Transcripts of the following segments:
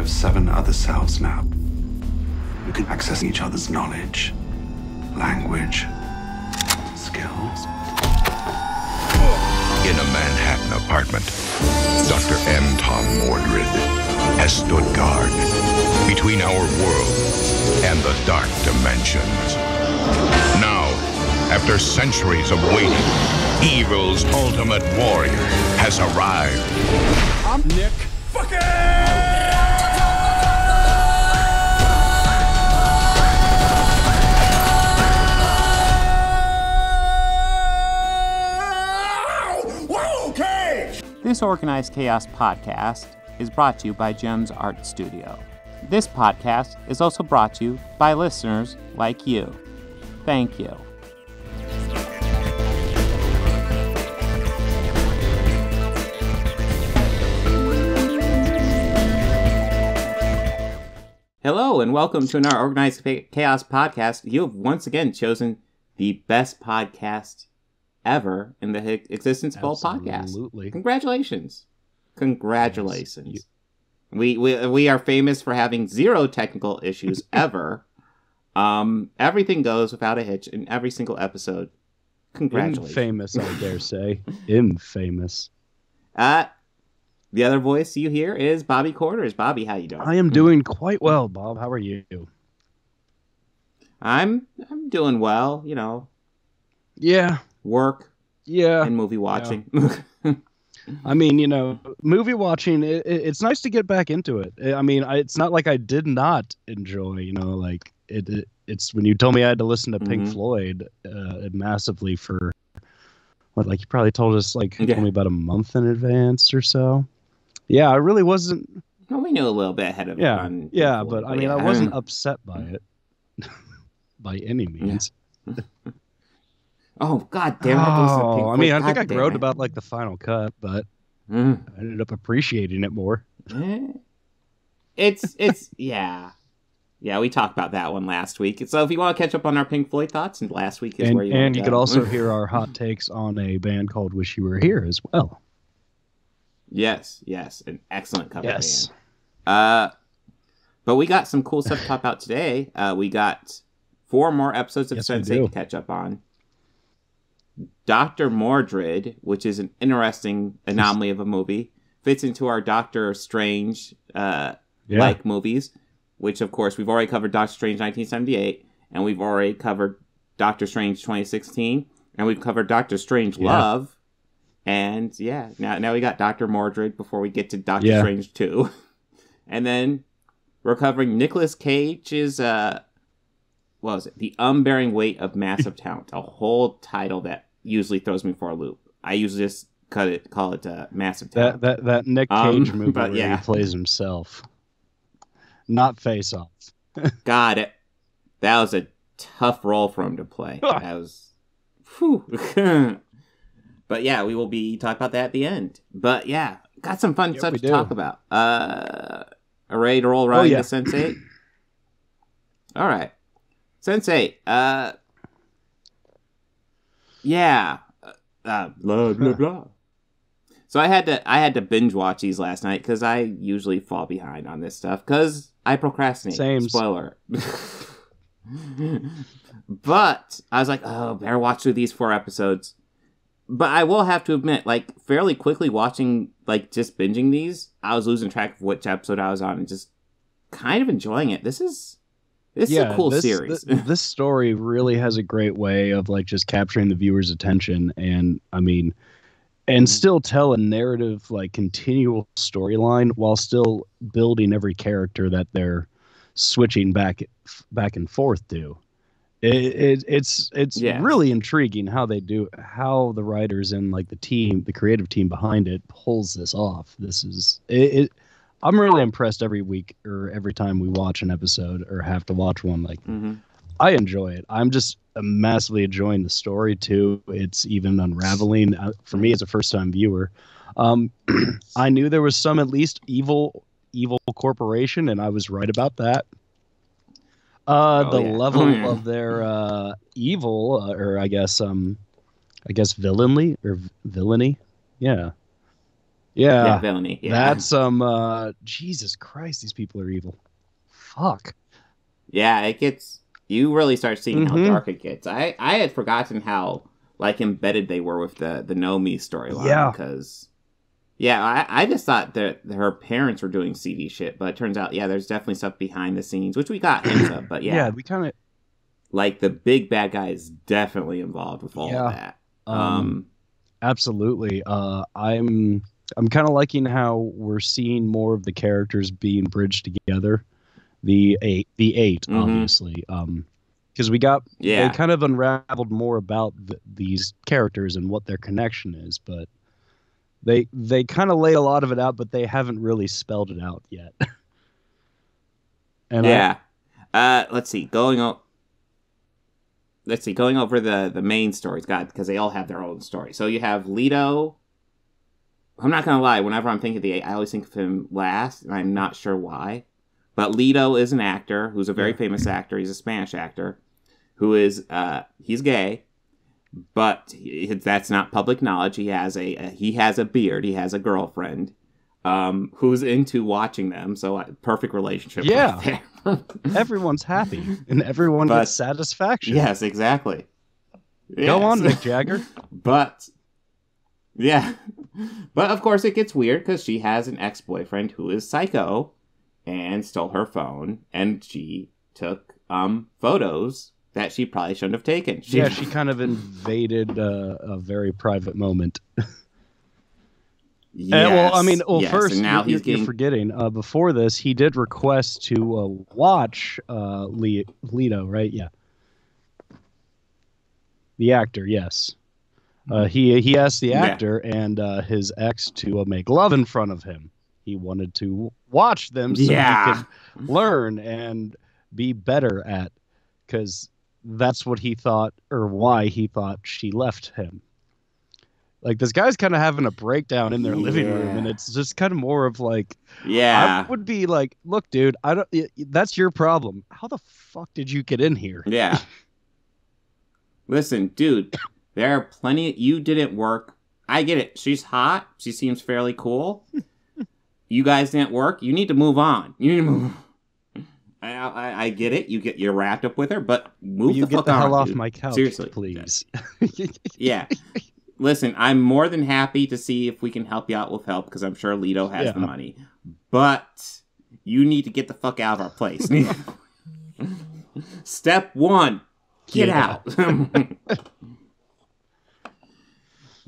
have seven other selves now. You can access each other's knowledge, language, skills. In a Manhattan apartment, Dr. M. Tom Mordred has stood guard between our world and the dark dimensions. Now, after centuries of waiting, evil's ultimate warrior has arrived. I'm Nick. This Organized Chaos podcast is brought to you by JEMS Art Studio. This podcast is also brought to you by listeners like you. Thank you. Hello, and welcome to another Organized Chaos podcast. You have once again chosen the best podcast ever in the existence of all podcasts. Absolutely. Congratulations. Congratulations. We, we we are famous for having zero technical issues ever. um everything goes without a hitch in every single episode. Congratulations. Infamous, I dare say. Infamous. Uh the other voice you hear is Bobby Quarters. Bobby, how you doing? I am doing quite well, Bob. How are you? I'm I'm doing well, you know, Yeah. Work Yeah. and movie watching. I mean, you know, movie watching, it, it- it's nice to get back into it. I mean, I, it's not like I did not enjoy, you know, like it, it it's when you told me I had to listen to Pink Mhm. Floyd uh, massively for what, like you probably told us, like, Yeah. told me about a month in advance or so. Yeah, I really wasn't. well, we knew a little bit ahead of Yeah, on yeah, Floyd, but I mean, yeah. I wasn't upset by it by any means. Oh god damn it! I had to listen to Pink Oh, I mean. I think I it. about like the final cut, but Mm. I ended up appreciating it more. Eh. It's it's yeah. Yeah, we talked about that one last week. So if you want to catch up on our Pink Floyd thoughts, and last week is and where you and you could also hear our hot takes on a band called Wish You Were Here as well. yes, yes, an excellent cover Yes. band. Uh, but we got some cool stuff to talk about today. Uh, we got four more episodes of Yes, Sense8 to catch up on. Doctor Mordrid, which is an interesting anomaly of a movie, fits into our Doctor Strange uh, Yeah. like movies, which of course we've already covered Doctor Strange 1978, and we've already covered Doctor Strange 2016, and we've covered Doctor Strange Yeah. Love, and yeah, now now we got Doctor Mordrid before we get to Doctor Yeah. Strange 2, and then we're covering Nicolas Cage's uh, what was it? The Unbearing Weight of Massive Talent, a whole title that usually throws me for a loop. I usually just cut it, call it uh, Massive Talent. that that that Nick Um, Cage movie but where yeah. he plays himself, not Face Off. Got it. That was a tough role for him to play. that was. Whew. but yeah, we will be talking about that at the end. But yeah, got some fun Yeah, stuff to do. talk about. Uh, ready to roll right Oh, yeah. Sense8? All right. Sense8, uh. Yeah. Uh, blah, blah, blah. So I had to I had to binge watch these last night because I usually fall behind on this stuff because I procrastinate. Same. Spoiler. but I was like, oh, better watch through these four episodes. But I will have to admit, like, fairly quickly watching, like, just binging these, I was losing track of which episode I was on and just kind of enjoying it. This is this is a cool this, series. th- this story really has a great way of like just capturing the viewer's attention, and I mean, and Mhm. still tell a narrative like continual storyline while still building every character that they're switching back back and forth to. It, it, it's it's Yes. really intriguing how they do how the writers and like the team the creative team behind it pulls this off. This is it, it I'm really impressed every week or every time we watch an episode or have to watch one. Like hmm I enjoy it. I'm just massively enjoying the story too. It's even unraveling uh, for me as a first time viewer. Um, I knew there was some at least evil evil corporation, and I was right about that. Uh, Oh, the yeah. level Oh, yeah. of their uh, evil, uh, or I guess um, I guess villainly or v- villainy, yeah. Yeah, yeah, villainy. Yeah. that's um. Uh, Jesus Christ, these people are evil. Fuck. Yeah, it gets you really start seeing how Mhm. dark it gets. I I had forgotten how like embedded they were with the the Nomi storyline. Yeah. because yeah, I I just thought that her parents were doing CD shit, but it turns out yeah, there's definitely stuff behind the scenes, which we got hints of. But yeah, Yeah, we kind of like the big bad guy is definitely involved with all Yeah. of that. um, Um, Absolutely. Uh, I'm I'm kind of liking how we're seeing more of the characters being bridged together. The eight, the 8 Mhm. obviously, um, because we got yeah, they kind of unraveled more about th- these characters and what their connection is, but they they kind of laid a lot of it out, but they haven't really spelled it out yet. and I- yeah. uh, let's see, going on. Let's see, going over the the main stories, God, because they all have their own story. So you have Lito. I'm not gonna lie. Whenever I'm thinking of the eight, I always think of him last, and I'm not sure why. But Lito is an actor who's a very Yeah. famous actor. He's a Spanish actor who is uh, he's gay, but he, that's not public knowledge. He has a, a he has a beard. He has a girlfriend um, who's into watching them. So uh, perfect relationship. right Yeah. there. everyone's happy and everyone But- gets satisfaction. yes, exactly. Go on, Mick Jagger. But yeah, but of course it gets weird because she has an ex-boyfriend who is psycho and stole her phone, and she took um photos that she probably shouldn't have taken. She, yeah, she kind of invaded uh, a very private moment. Yes, Uh, well, I mean, well, yes, first, now you're, he's you're getting forgetting. Uh, before this, he did request to uh, watch uh, Le- Lito, right? Yeah, the actor. Yes, uh, he he asked the Yeah. actor and uh, his ex to uh, make love in front of him. He wanted to watch them so Yeah. he could learn and be better at, because that's what he thought, or why he thought she left him. Like this guy's kind of having a breakdown in their living room, and it's just kind of more of like, yeah, I would be like, look, dude, I don't. That's your problem. How the fuck did you get in here? Yeah. Listen, dude, there are plenty. of, You didn't work. I get it. She's hot. She seems fairly cool. you guys didn't work. You need to move on. You need to move. I, I, I get it. You get you're wrapped up with her, but move you the get fuck the hell on, off dude. my couch, Seriously. please? Yeah. Listen, I'm more than happy to see if we can help you out with help because I'm sure Lito has Yeah. the money. But you need to get the fuck out of our place. Step one, get Yeah. out.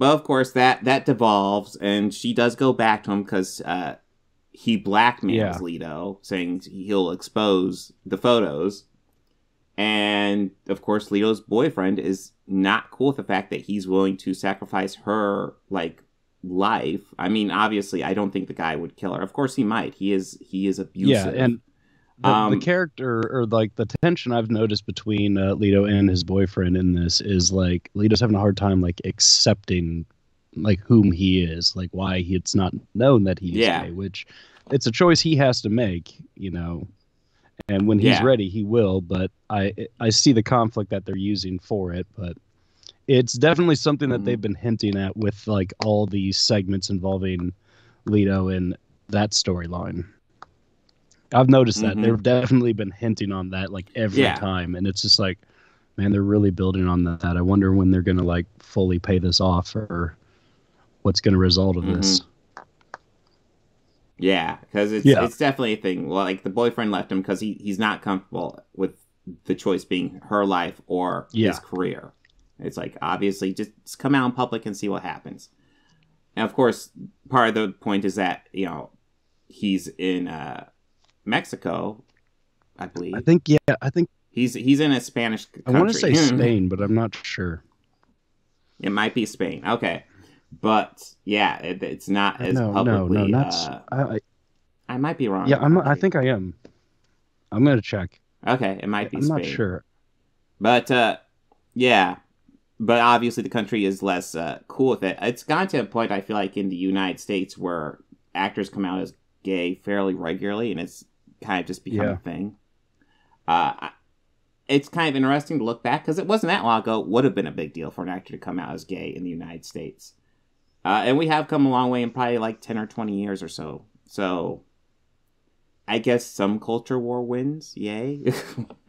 But of course, that that devolves, and she does go back to him because uh, he blackmails Yeah. Lito, saying he'll expose the photos. And of course, Lito's boyfriend is not cool with the fact that he's willing to sacrifice her like life. I mean, obviously, I don't think the guy would kill her. Of course, he might. He is he is abusive. Yeah, and the, Um, the character or like the tension I've noticed between uh, Lito and his boyfriend in this is like Lito's having a hard time like accepting like whom he is, like why he, it's not known that he's Yeah. gay, which it's a choice he has to make, you know. And when he's Yeah. ready, he will. But I I see the conflict that they're using for it, but it's definitely something that Mhm. they've been hinting at with like all these segments involving Lito and that storyline. I've noticed that Mhm. they've definitely been hinting on that like every Yeah. time, and it's just like, man, they're really building on that. I wonder when they're gonna like fully pay this off, or what's gonna result of this. yeah, because it's Yeah. it's definitely a thing. Like the boyfriend left him because he he's not comfortable with the choice being her life or Yeah. his career. It's like obviously just come out in public and see what happens. And of course, part of the point is that you know he's in uh, Mexico, I believe. I think yeah, I think He's he's in a Spanish country. I want to say Spain, but I'm not sure. It might be Spain. Okay, but yeah, it, it's not as no, no, publicly. no, not. uh, I, I, I might be wrong. yeah, I'm. I think I am. I'm gonna check. Okay, it might be I'm Spain. not sure. But uh, yeah, but obviously the country is less uh, cool with it. It's gotten to a point I feel like in the United States where actors come out as gay fairly regularly, and it's kind of just become Yeah. a thing. Uh, it's kind of interesting to look back because it wasn't that long ago. It would have been a big deal for an actor to come out as gay in the United States. Uh, and we have come a long way in probably like 10 or 20 years or so. So I guess some culture war wins. Yay.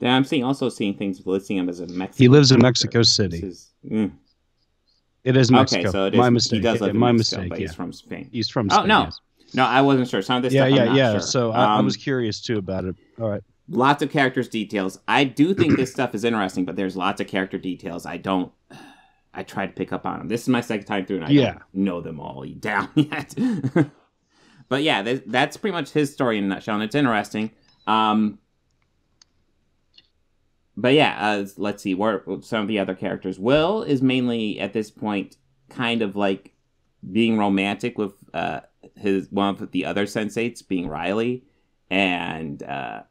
yeah, I'm seeing also seeing things listing him as a Mexican. He lives in. Mexico City. Is- mm. It is Mexico. Okay, so it is. My mistake. He does live in My Mexico, mistake. but Yeah. he's from Spain. He's from Spain, Oh, no. yes. No, I wasn't sure. Some of this Yeah, stuff. Yeah, yeah. sure. So I, I Um, was curious too about it. All right. lots of characters details i do think this stuff is interesting but there's lots of character details i don't i try to pick up on them this is my second time through and i Yeah. don't know them all down yet but yeah th- that's pretty much his story in a nutshell and it's interesting um but yeah uh, let's see where some of the other characters will is mainly at this point kind of like being romantic with uh his one of the other sensates being riley and uh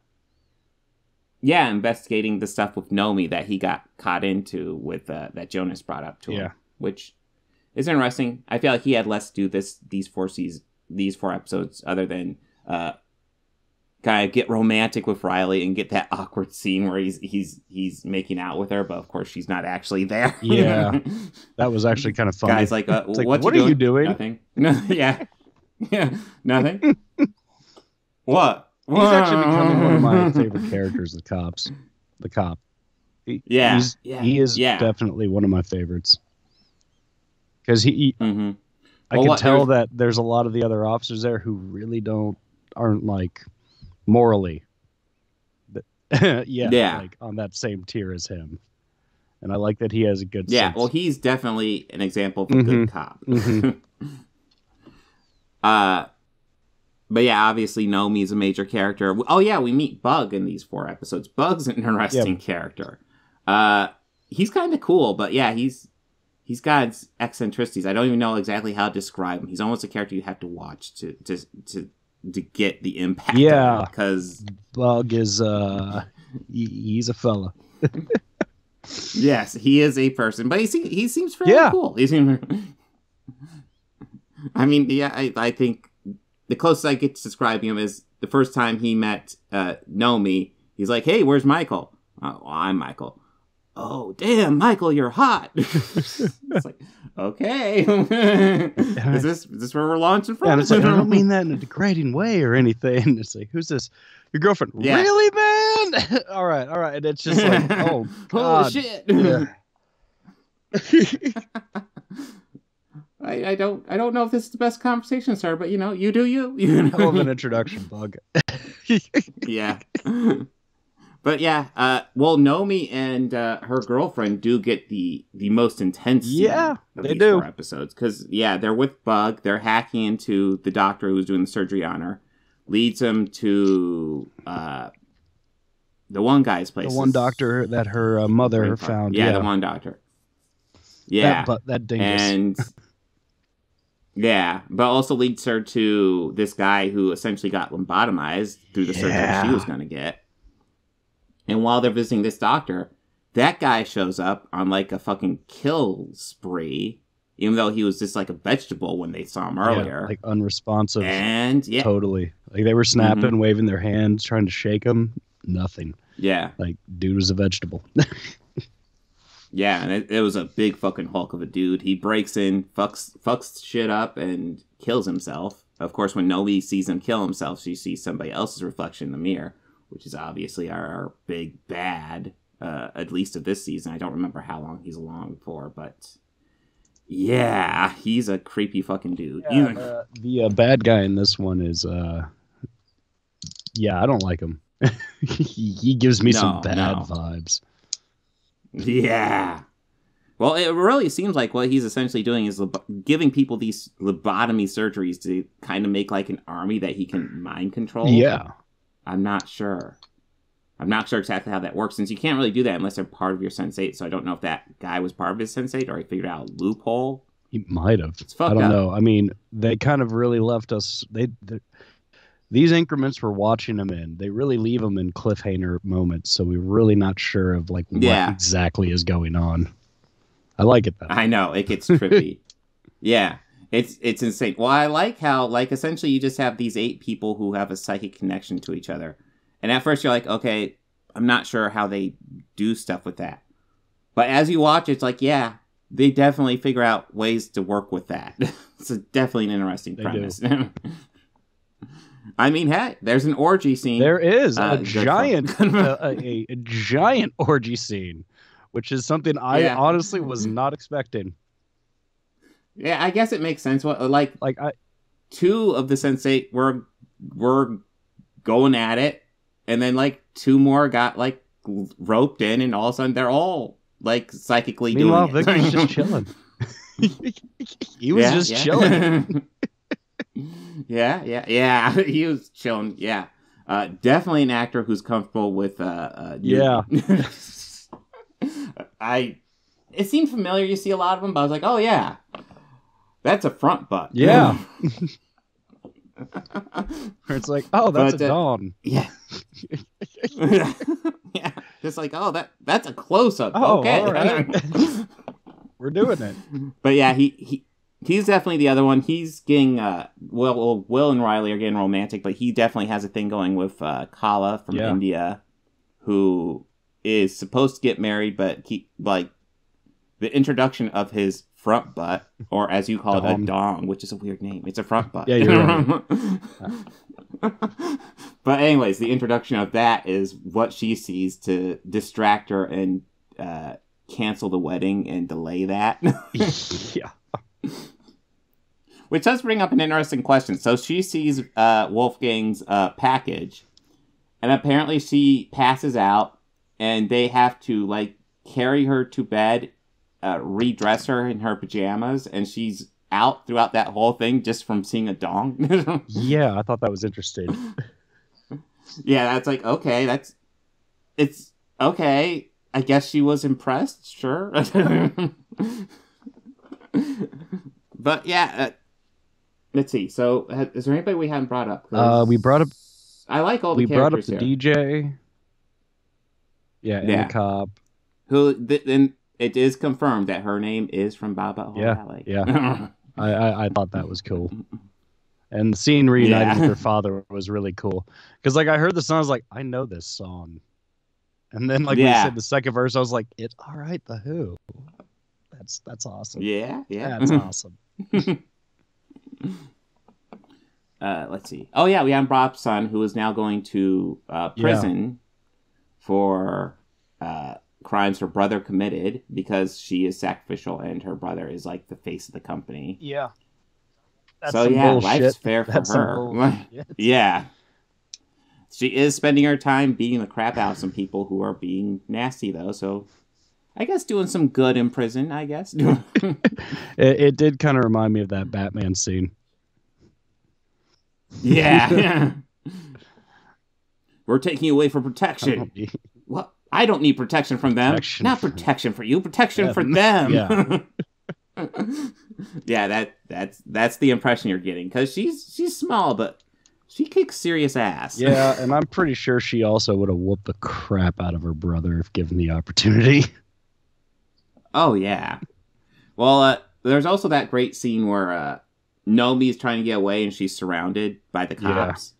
yeah, investigating the stuff with Nomi that he got caught into with uh, that Jonas brought up to him, Yeah. which is interesting. I feel like he had less to do this these four seasons, these four episodes, other than uh, kind of get romantic with Riley and get that awkward scene where he's he's he's making out with her, but of course she's not actually there. Yeah. That was actually kind of funny. Guys like, uh, like, what, what are you doing? Nothing. No, yeah, yeah, nothing. what? He's actually becoming one of my favorite characters, the cops. The cop. He, Yeah, yeah, he is yeah. definitely one of my favorites. Because he, he- hmm I Well, can what- tell there's- that there's a lot of the other officers there who really don't, aren't like morally, yeah, Yeah. like on that same tier as him. And I like that he has a good Yeah, sense. well, he's definitely an example of a Mhm. good cop. Mhm. uh, but yeah, obviously Nomi is a major character. Oh yeah, we meet Bug in these four episodes. Bug's an interesting character. Uh, he's kind of cool, but yeah, he's he's got his eccentricities. I don't even know exactly how to describe him. He's almost a character you have to watch to to to to get the impact. Yeah. because Bug is, uh, he, he's a fella. Yes, he is a person, but he seems he seems fairly Yeah. cool. He seems. I mean, yeah, I, I think the closest I get to describing him is the first time he met uh, Nomi. He's like, "Hey, where's Michael?" Oh, well, I'm Michael. Oh, damn, Michael, you're hot. it's like, okay, is this is this where we're launching from? Yeah, and it's like, I don't mean that in a degrading way or anything. It's like, who's this? Your girlfriend? Yeah. Really, man? all right, all right. And it's just like, oh. Holy shit! Yeah. I, I don't I don't know if this is the best conversation, sir, but you know, you do you. you know? Hell of an introduction, Bug. yeah. But yeah, uh, well, Nomi and uh, her girlfriend do get the the most intense. Yeah, they do. Episodes because yeah, they're with Bug. They're hacking into the doctor who's doing the surgery on her. Leads them to uh, the one guy's place. the one doctor that her uh, mother found. Yeah, Yeah, the one doctor. Yeah, That, but that dingus. and yeah, but also leads her to this guy who essentially got lobotomized through the surgery she was going to get. And while they're visiting this doctor, that guy shows up on like a fucking kill spree, even though he was just like a vegetable when they saw him Yeah, earlier. like unresponsive. and yeah, Totally. Like they were snapping, Mhm. waving their hands, trying to shake him. Nothing. yeah, Like dude was a vegetable. yeah, and it, it was a big fucking hulk of a dude. He breaks in, fucks fucks shit up, and kills himself. Of course, when Nomi sees him kill himself, she sees somebody else's reflection in the mirror, which is obviously our, our big bad. Uh, at least of this season, I don't remember how long he's along for, but yeah, he's a creepy fucking dude. Yeah, He's a- uh, the uh, bad guy in this one is uh yeah i don't like him he, he gives me some bad no. vibes Yeah. Well, it really seems like what he's essentially doing is lob- giving people these lobotomy surgeries to kind of make like an army that he can mind control. yeah I'm not sure. I'm not sure exactly how that works since you can't really do that unless they're part of your sensate. So I don't know if that guy was part of his sensate or he figured out a loophole. he might have It's i don't up. know i mean they kind of really left us they, they these increments we're watching them in they really leave them in cliffhanger moments so we're really not sure of like what Yeah. exactly is going on i like it though I know it gets trippy. yeah, it's it's insane. Well, I like how like essentially you just have these eight people who have a psychic connection to each other, and at first you're like, okay, I'm not sure how they do stuff with that, but as you watch, it's like, yeah, they definitely figure out ways to work with that. it's a, definitely an interesting They premise. I mean, hey, there's an orgy scene. There is Uh, a giant, a, a, a giant orgy scene, which is something I Yeah. honestly was not expecting. Yeah, I guess it makes sense. What like Like I, two of the sensei were were going at it, and then like two more got like roped in, and all of a sudden they're all like psychically meanwhile, doing it. Victor's just chilling. he was Yeah, just yeah. chilling. yeah, yeah, yeah. he was chilling. Yeah, uh, definitely an actor who's comfortable with. Uh, uh, Yeah. I. It seemed familiar. You see a lot of them, but I was like, oh yeah, that's a front butt. Yeah. Where it's like, oh, that's But, a uh, dawn. yeah. yeah. Just like, oh, that that's a close up. Oh, okay. all right. We're doing it. But yeah, he he he's definitely the other one. He's getting uh well, well Will and Riley are getting romantic, but he definitely has a thing going with uh Kala from Yeah. India who is supposed to get married but he like the introduction of his front butt or as you call it a Dong. dong, which is a weird name. It's a front butt. Yeah, you're right. but anyways, the introduction of that is what she sees to distract her and uh cancel the wedding and delay that. yeah. Which does bring up an interesting question. So she sees uh, Wolfgang's uh, package, and apparently she passes out, and they have to like carry her to bed, uh, redress her in her pajamas, and she's out throughout that whole thing just from seeing a dong. Yeah, I thought that was interesting. yeah, that's like okay, that's it's okay. I guess she was impressed. Sure. but yeah, uh, let's see. So, ha- is there anybody we haven't brought up? Uh, we brought up I like all the we brought up the here. DJ. Yeah, and Yeah. the cop. Who th- then it is confirmed that her name is from Baba Yeah, O'Riley. yeah. I, I I thought that was cool. And the scene reunited Yeah. with her father was really cool. Because like I heard the song, I was like, I know this song. And then like when Yeah. you said the second verse, I was like, it's all right, the Who. That's that's awesome. yeah, yeah. That's awesome. uh, let's see. Oh yeah, we have Bob's son, who is now going to uh, Yeah. prison for uh, crimes her brother committed because she is sacrificial and her brother is like the face of the company. Yeah. so yeah, life's fair for That's some her. yeah, she is spending her time beating the crap out of some people who are being nasty though. So. I guess doing some good in prison. I guess. It, it did kind of remind me of that Batman scene. yeah. We're taking you away for protection. What? I don't need protection from them. Protection Not protection for you. Protection for Them. them. Yeah. yeah. That that's that's the impression you're getting because she's she's small, but she kicks serious ass. Yeah, and I'm pretty sure she also would have whooped the crap out of her brother if given the opportunity. oh yeah. Well, uh, there's also that great scene where uh, Nomi's trying to get away and she's surrounded by the cops.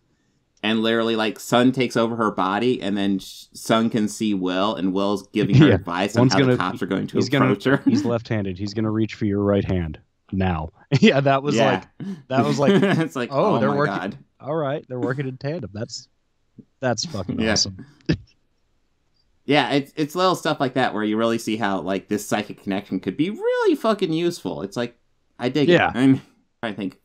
And literally, like, Sun takes over her body, and then Sun can see Will, and Will's giving her Yeah. advice on One's how the gonna- cops are going to he's gonna- approach her. He's left-handed. He's gonna reach for your right hand now. yeah, that was yeah. like, that was like, it's like, oh, oh, they're my working- god. all right, they're working in tandem. That's that's fucking Yeah. awesome. Yeah, it's it's little stuff like that where you really see how like this psychic connection could be really fucking useful. It's like I dig Yeah. it. I'm trying think.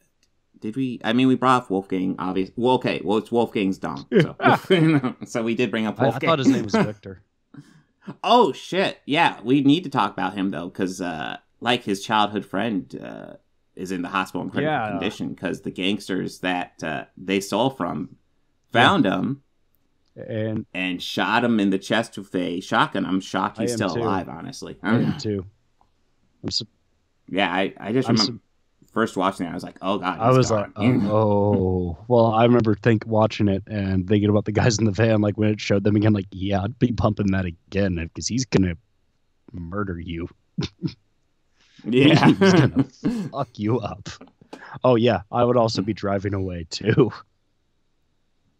Did we? I mean, we brought up Wolfgang, obviously. Well, okay, well, it's Wolfgang's dong. So, so we did bring up I, I Wolfgang. thought his name was Victor. oh shit! Yeah, we need to talk about him though, because uh, like his childhood friend uh, is in the hospital in critical Yeah. condition because the gangsters that uh, they stole from found him and and shot him in the chest with a shotgun. I'm shocked he's still too. alive, honestly. I am too. I'm su- yeah, I, I just I'm remember su- first watching it, I was like, oh god, I was gone. like, oh, oh. Well, I remember think watching it and thinking about the guys in the van. Like when it showed them again, like, yeah, I'd be pumping that again because he's gonna murder you, yeah. he's gonna fuck you up. Oh yeah, I would also be driving away too.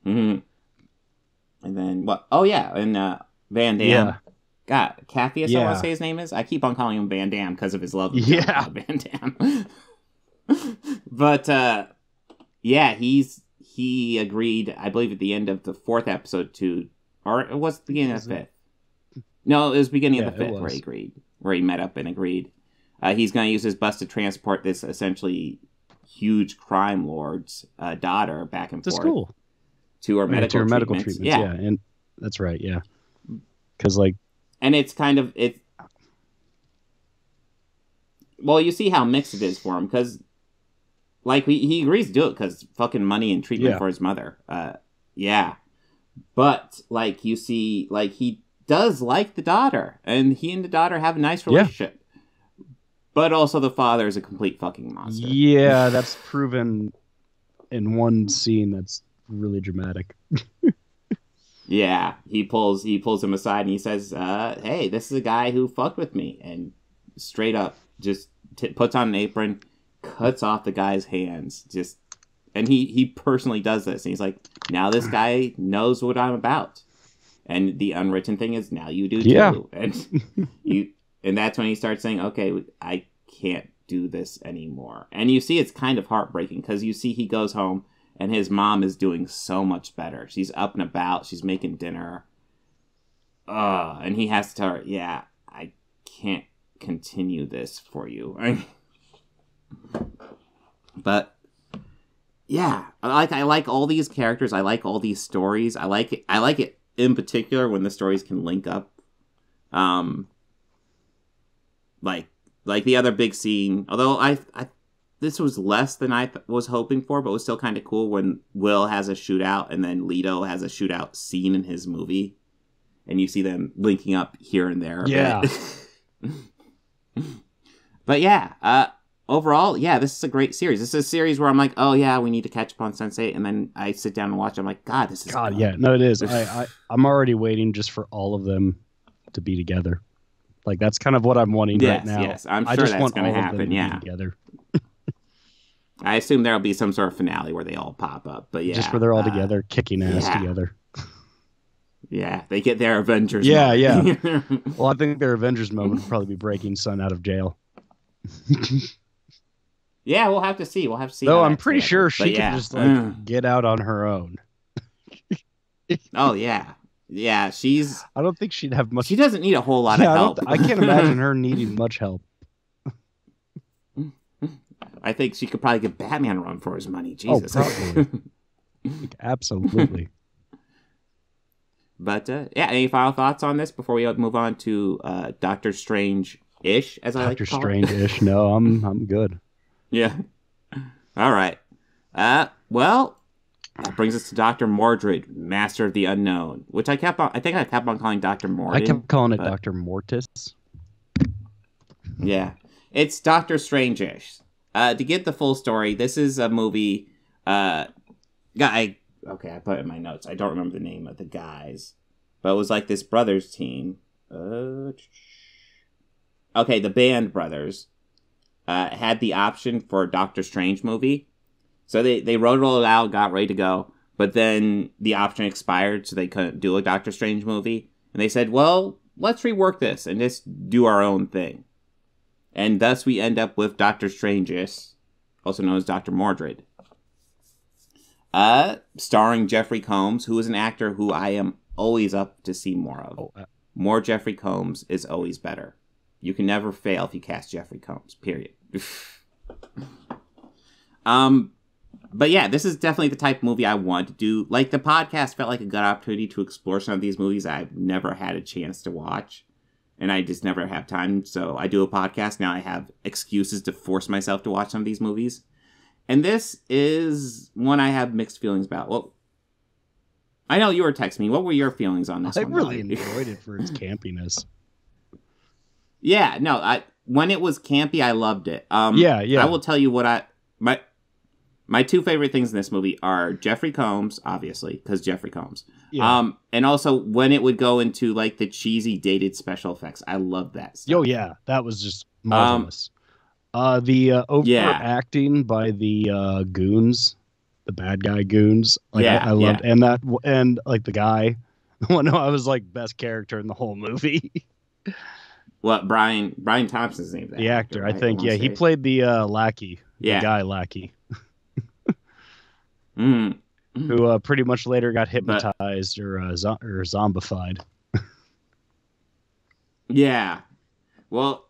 Mhm. And then what? Oh yeah, and uh, Van Damme Yeah. God, Capheus, I want to say his name is. I keep on calling him Van Damme because of his love Yeah. Van Damme. but uh, yeah, he's he agreed. I believe at the end of the fourth episode to, or it was the beginning of Was the it? fifth. No, it was beginning Yeah, of the fifth where he agreed, where he met up and agreed. Uh, he's going to use his bus to transport this essentially huge crime lord's uh, daughter back and To forth school. to her Yeah, medical to her medical treatments. treatments. Yeah. and that's right. Yeah, because like and it's kind of it's well you see how mixed it is for him because like he, he agrees to do it because fucking money and treatment Yeah. for his mother uh yeah but like you see like he does like the daughter and he and the daughter have a nice Yeah. relationship but also the father is a complete fucking monster yeah, that's proven in one scene that's really dramatic. Yeah, he pulls he pulls him aside and he says, uh, "Hey, this is a guy who fucked with me," and straight up just t- puts on an apron, cuts off the guy's hands, just and he he personally does this, and he's like, "Now this guy knows what I'm about," and the unwritten thing is, "Now you do Yeah. too," and you and that's when he starts saying, "Okay, I can't do this anymore," and you see it's kind of heartbreaking because you see he goes home and his mom is doing so much better. She's up and about. She's making dinner. Uh, and he has to tell her, "Yeah, I can't continue this for you." but yeah, I like I like all these characters. I like all these stories. I like it. I like it in particular when the stories can link up. Um, like like the other big scene. Although I I this was less than I th- was hoping for, but it was still kind of cool when Will has a shootout and then Lito has a shootout scene in his movie, and you see them linking up here and there. Yeah. but yeah, uh, overall, yeah, this is a great series. This is a series where I'm like, oh yeah, we need to catch up on Sense8, and then I sit down and watch. I'm like, God, this is God, good. yeah, no, it is. I, I I'm already waiting just for all of them to be together. Like that's kind of what I'm wanting Yes, right now. yes, I'm I sure just that's all them happen, yeah. together, I assume there'll be some sort of finale where they all pop up. But yeah, just where they're all uh, together, kicking ass yeah. together. Yeah, they get their Avengers. Yeah, moment. Well, I think their Avengers moment would probably be breaking Sun out of jail. yeah, we'll have to see. We'll have to see. Though I'm pretty sure go. she But can yeah. just like Mm. get out on her own. Oh yeah, yeah. She's I don't think she'd have much. she doesn't need a whole lot yeah, of help. I can't imagine her needing much help. I think she could probably get Batman a run for his money. Oh, Jesus. probably. Like, absolutely. but uh, yeah, any final thoughts on this before we move on to uh, Doctor Strange ish, as I like Doctor to call it? Strange-ish. No, I'm I'm good. Yeah. All right. Uh, well, that brings us to Doctor Mordrid, Master of the Unknown, which I kept on. I think I kept on calling Doctor Morden. I kept calling it but- Doctor Mortis. Yeah, it's Doctor Strange-ish. Uh, to get the full story, this is a movie. Uh, guy. Okay, I put it in my notes. I don't remember the name of the guys, but it was like this brothers team. Uh, okay, the band brothers uh, had the option for a Doctor Strange movie, so they they wrote it all out, got ready to go, but then the option expired, so they couldn't do a Doctor Strange movie, and they said, "Well, let's rework this and just do our own thing." And thus we end up with Doctor Strangeus, also known as Doctor Mordrid. Uh, starring Jeffrey Combs, who is an actor who I am always up to see more of. Oh, uh, More Jeffrey Combs is always better. You can never fail if you cast Jeffrey Combs. Period. Um, but yeah, this is definitely the type of movie I want to do. Like the podcast felt like a good opportunity to explore some of these movies I've never had a chance to watch, and I just never have time. So I do a podcast now. I have excuses to force myself to watch some of these movies, and this is one I have mixed feelings about. Well, I know you were texting me. What were your feelings on this I one? really Molly? enjoyed it for its campiness. Yeah, no, I when it was campy, I loved it. Um, Yeah, yeah. I will tell you what I my my two favorite things in this movie are Jeffrey Combs, obviously, because Jeffrey Combs. Yeah. Um, and also when it would go into like the cheesy dated special effects, I love that. Stuff. Yo, yeah, that was just marvelous. uh, the uh, Yeah. overacting by the uh, goons, the bad guy goons. Like, Yeah, I, I loved, and that, and like the guy. Well, no, I was like best character in the whole movie. What Brian Brian Thompson's name? The actor, I right? think. wanna Yeah, he played the uh, lackey, Yeah. the guy lackey, Mm. who uh, pretty much later got hypnotized or uh, zo- or zombified. Yeah. Well,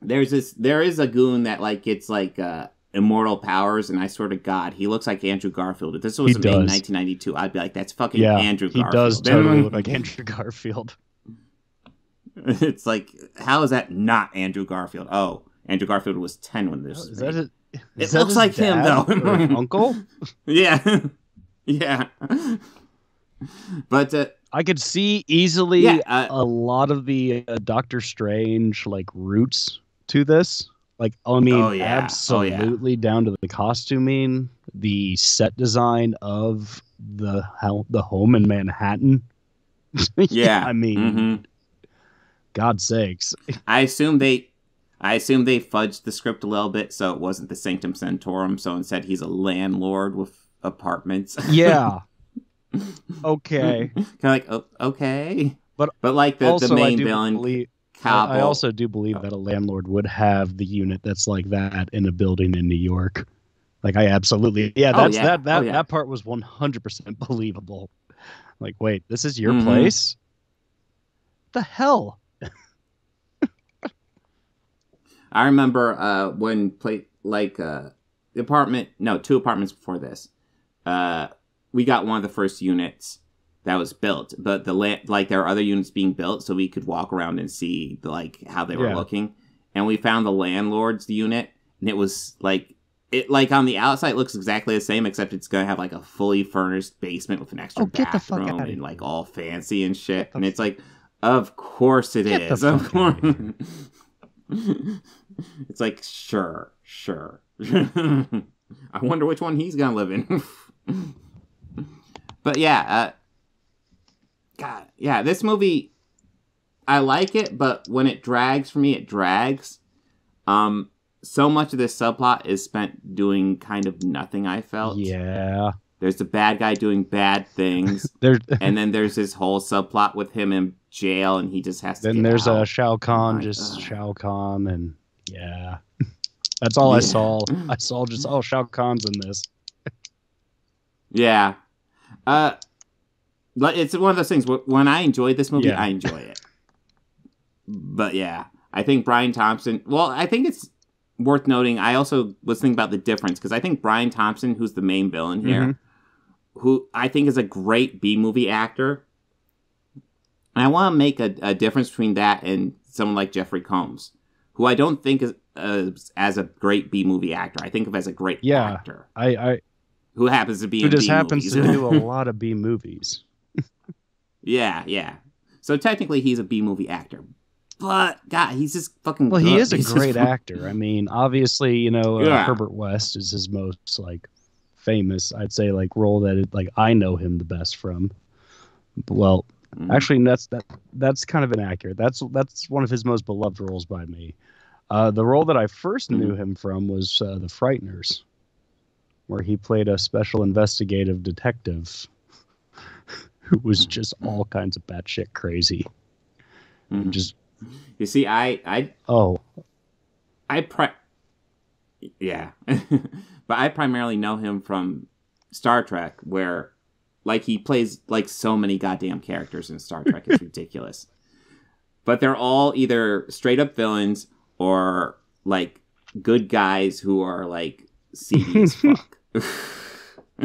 there's this. There is a goon that like gets like uh immortal powers, and I swear to God, he looks like Andrew Garfield. If this was He made in 1992, I'd be like, that's fucking Yeah, Andrew he does totally look like Andrew Garfield. it's like, how is that not Andrew Garfield? Oh, Andrew Garfield was 10 when this. Is was made. it? It looks like him, though. uncle. Yeah. yeah. but uh, I could see easily Yeah, uh, a lot of the uh, Doctor Strange like roots to this. Like, I mean, Oh, yeah. Oh, yeah. absolutely down to the costuming, the set design of the how the home in Manhattan. yeah. I mean, Mhm. God's sakes. I assume they. I assume they fudged the script a little bit so it wasn't the Sanctum Sanctorum. So instead, he's a landlord with apartments. Yeah. okay. kind of like oh, okay, But but like the, also, the main villain, believe. I also do believe that a landlord would have the unit that's like that in a building in New York. Like I absolutely, yeah, Oh, that's yeah. that that Oh, yeah. that part was one hundred percent believable. Like, wait, this is your Mhm. place? The hell? I remember uh, when play like uh, the apartment. No, two apartments before this. Uh, we got one of the first units that was built, but the la- like there are other units being built, so we could walk around and see like how they were Yeah. looking. And we found the landlord's unit, and it was like it like on the outside it looks exactly the same, except it's gonna have like a fully furnished basement with an extra Oh, get the fuck bathroom and like all fancy and shit. And it's like, of course it Get the is. Of course. it's like sure, sure. I wonder which one he's gonna live in. but yeah, uh, God, yeah, this movie, I like it, but when it drags for me, it drags. Um, so much of this subplot is spent doing kind of nothing. I felt. Yeah, There's the bad guy doing bad things, there. and then there's this whole subplot with him in jail, and he just has to. then there's out. uh, Shao Kahn, my just God. Shao Kahn, and yeah, that's all I saw. I saw just oh Shao Kahn's in this. Yeah. Uh, it's one of those things. When I enjoy this movie, Yeah. I enjoy it. But yeah, I think Brian Thompson. Well, I think it's worth noting. I also was thinking about the difference because I think Brian Thompson, who's the main villain here, Mhm. who I think is a great B movie actor, and I want to make a, a difference between that and someone like Jeffrey Combs, who I don't think is uh, as a great B movie actor. I think of as a great Yeah. actor I, I who happens to be who in just B happens movies. to do a lot of B movies. Yeah, yeah. So technically, he's a B movie actor, but God, he's just fucking. Well, he is a He's great fucking- actor. I mean, obviously, you know, uh, Yeah. Herbert West is his most like famous, I'd say, like role that it, like I know him the best from. Well, Mhm. actually, that's that that's kind of inaccurate. That's that's one of his most beloved roles by me. Uh, the role that I 1st Mhm. knew him from was uh, The Frighteners, where he played a special investigative detective who was just all kinds of batshit crazy. Mhm. Just You see, I, I, oh, I pri- Yeah, but I primarily know him from Star Trek, where, like, he plays like so many goddamn characters in Star Trek. It's ridiculous. But they're all either straight up villains or like good guys who are like seedy as fuck.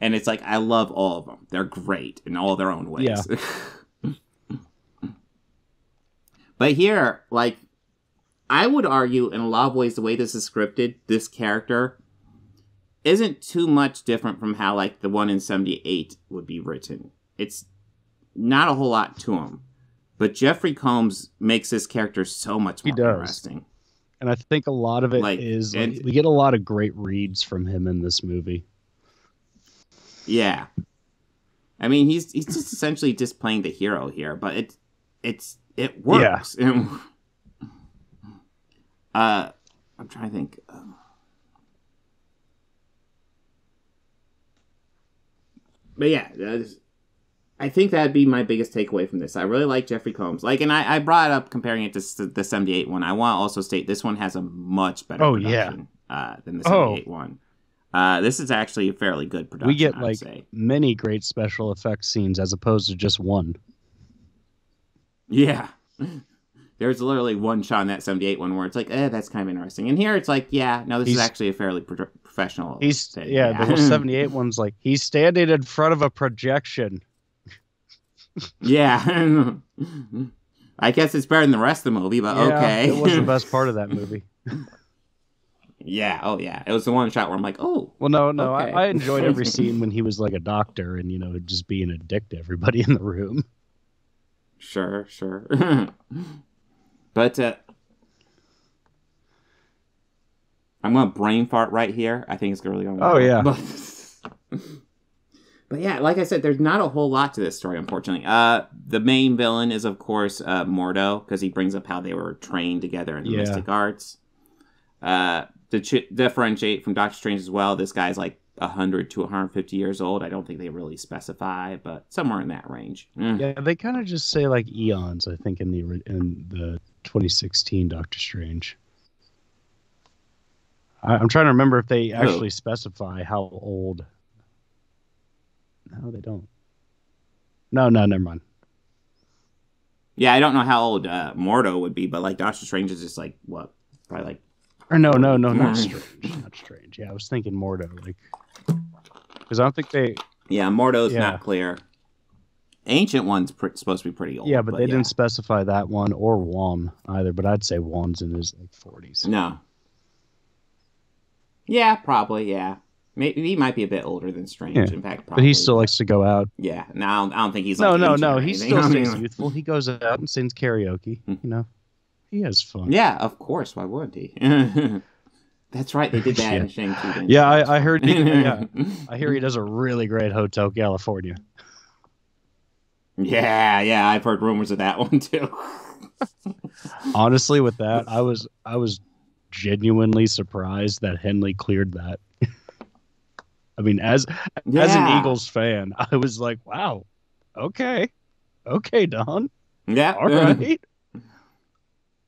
and it's like I love all of them. They're great in all their own ways. Yeah. but here, like, I would argue in a lot of ways the way this is scripted, this character isn't too much different from how like the one in 78 would be written. It's not a whole lot to him. But Jeffrey Combs makes this character so much He more does. interesting. and I think a lot of it is Like, like, and- we get a lot of great reads from him in this movie. Yeah. I mean, he's he's just essentially just playing the hero here, but it it's it works. uh, I'm trying to think. Um, But yeah, I think that'd be my biggest takeaway from this. I really like Jeffrey Combs. Like, and I, I brought up comparing it to the '78 one. I want to also state this one has a much better Oh, yeah. production uh, than the Oh. '78 one. Uh, this is actually a fairly good production. we get like say. many great special effects scenes as opposed to just one. Yeah. There's literally one shot in that 78 one where it's like, eh, that's kind of interesting. And here it's like, yeah, no, this is actually a fairly pro- professional. He's thing. yeah, the whole '78 one's like he's standing in front of a projection. Yeah. I guess it's better than the rest of the movie, but Yeah, okay. it was the best part of that movie. yeah, oh yeah. It was the one shot where I'm like, oh, Well, no, no, Okay. I, I enjoyed every scene when he was like a doctor and you know just being a dick to everybody in the room. sure, sure. but uh, I'm gonna brain fart right here. I think it's really gonna. Oh, yeah. But, but yeah, like I said, there's not a whole lot to this story, unfortunately. Uh, the main villain is of course uh, Mordo because he brings up how they were trained together in the Yeah. mystic arts. Uh, to ch- differentiate from Doctor Strange as well, this guy's like 100 to 150 years old. I don't think they really specify, but somewhere in that range. Mm. Yeah, they kind of just say like eons. I think in the in the 2016 Doctor Strange. I, I'm trying to remember if they actually specify how old. No, they don't. No, no, never mind. Yeah, I don't know how old uh, Mordo would be, but like Doctor Strange is just like what, probably like Or no, no, no, not strange, not strange. Yeah, I was thinking Mordo, like, because I don't think they. yeah, Mordo's Yeah. not clear. Ancient one's pr- supposed to be pretty old. Yeah, but, they yeah. didn't specify that one or Wong either. But I'd say Wong's in his like 40s. No. Yeah, probably. Yeah, maybe he might be a bit older than Strange. Yeah. In fact, But he still likes to go out. Yeah, no, I don't, I don't think he's No, like no, ancient no. He still stays youthful. He goes out and sings karaoke. Hmm. You know, he has fun. Yeah, of course. Why wouldn't he? That's right. They did that in Shang Chi. Yeah. I, I heard. He, yeah, I hear he does a really great Hotel California. yeah, yeah. I've heard rumors of that one too. Honestly, with that, I was I was genuinely surprised that Henley cleared that. I mean, as as an Eagles fan, I was like, wow, okay, okay, Don, Yeah. all right.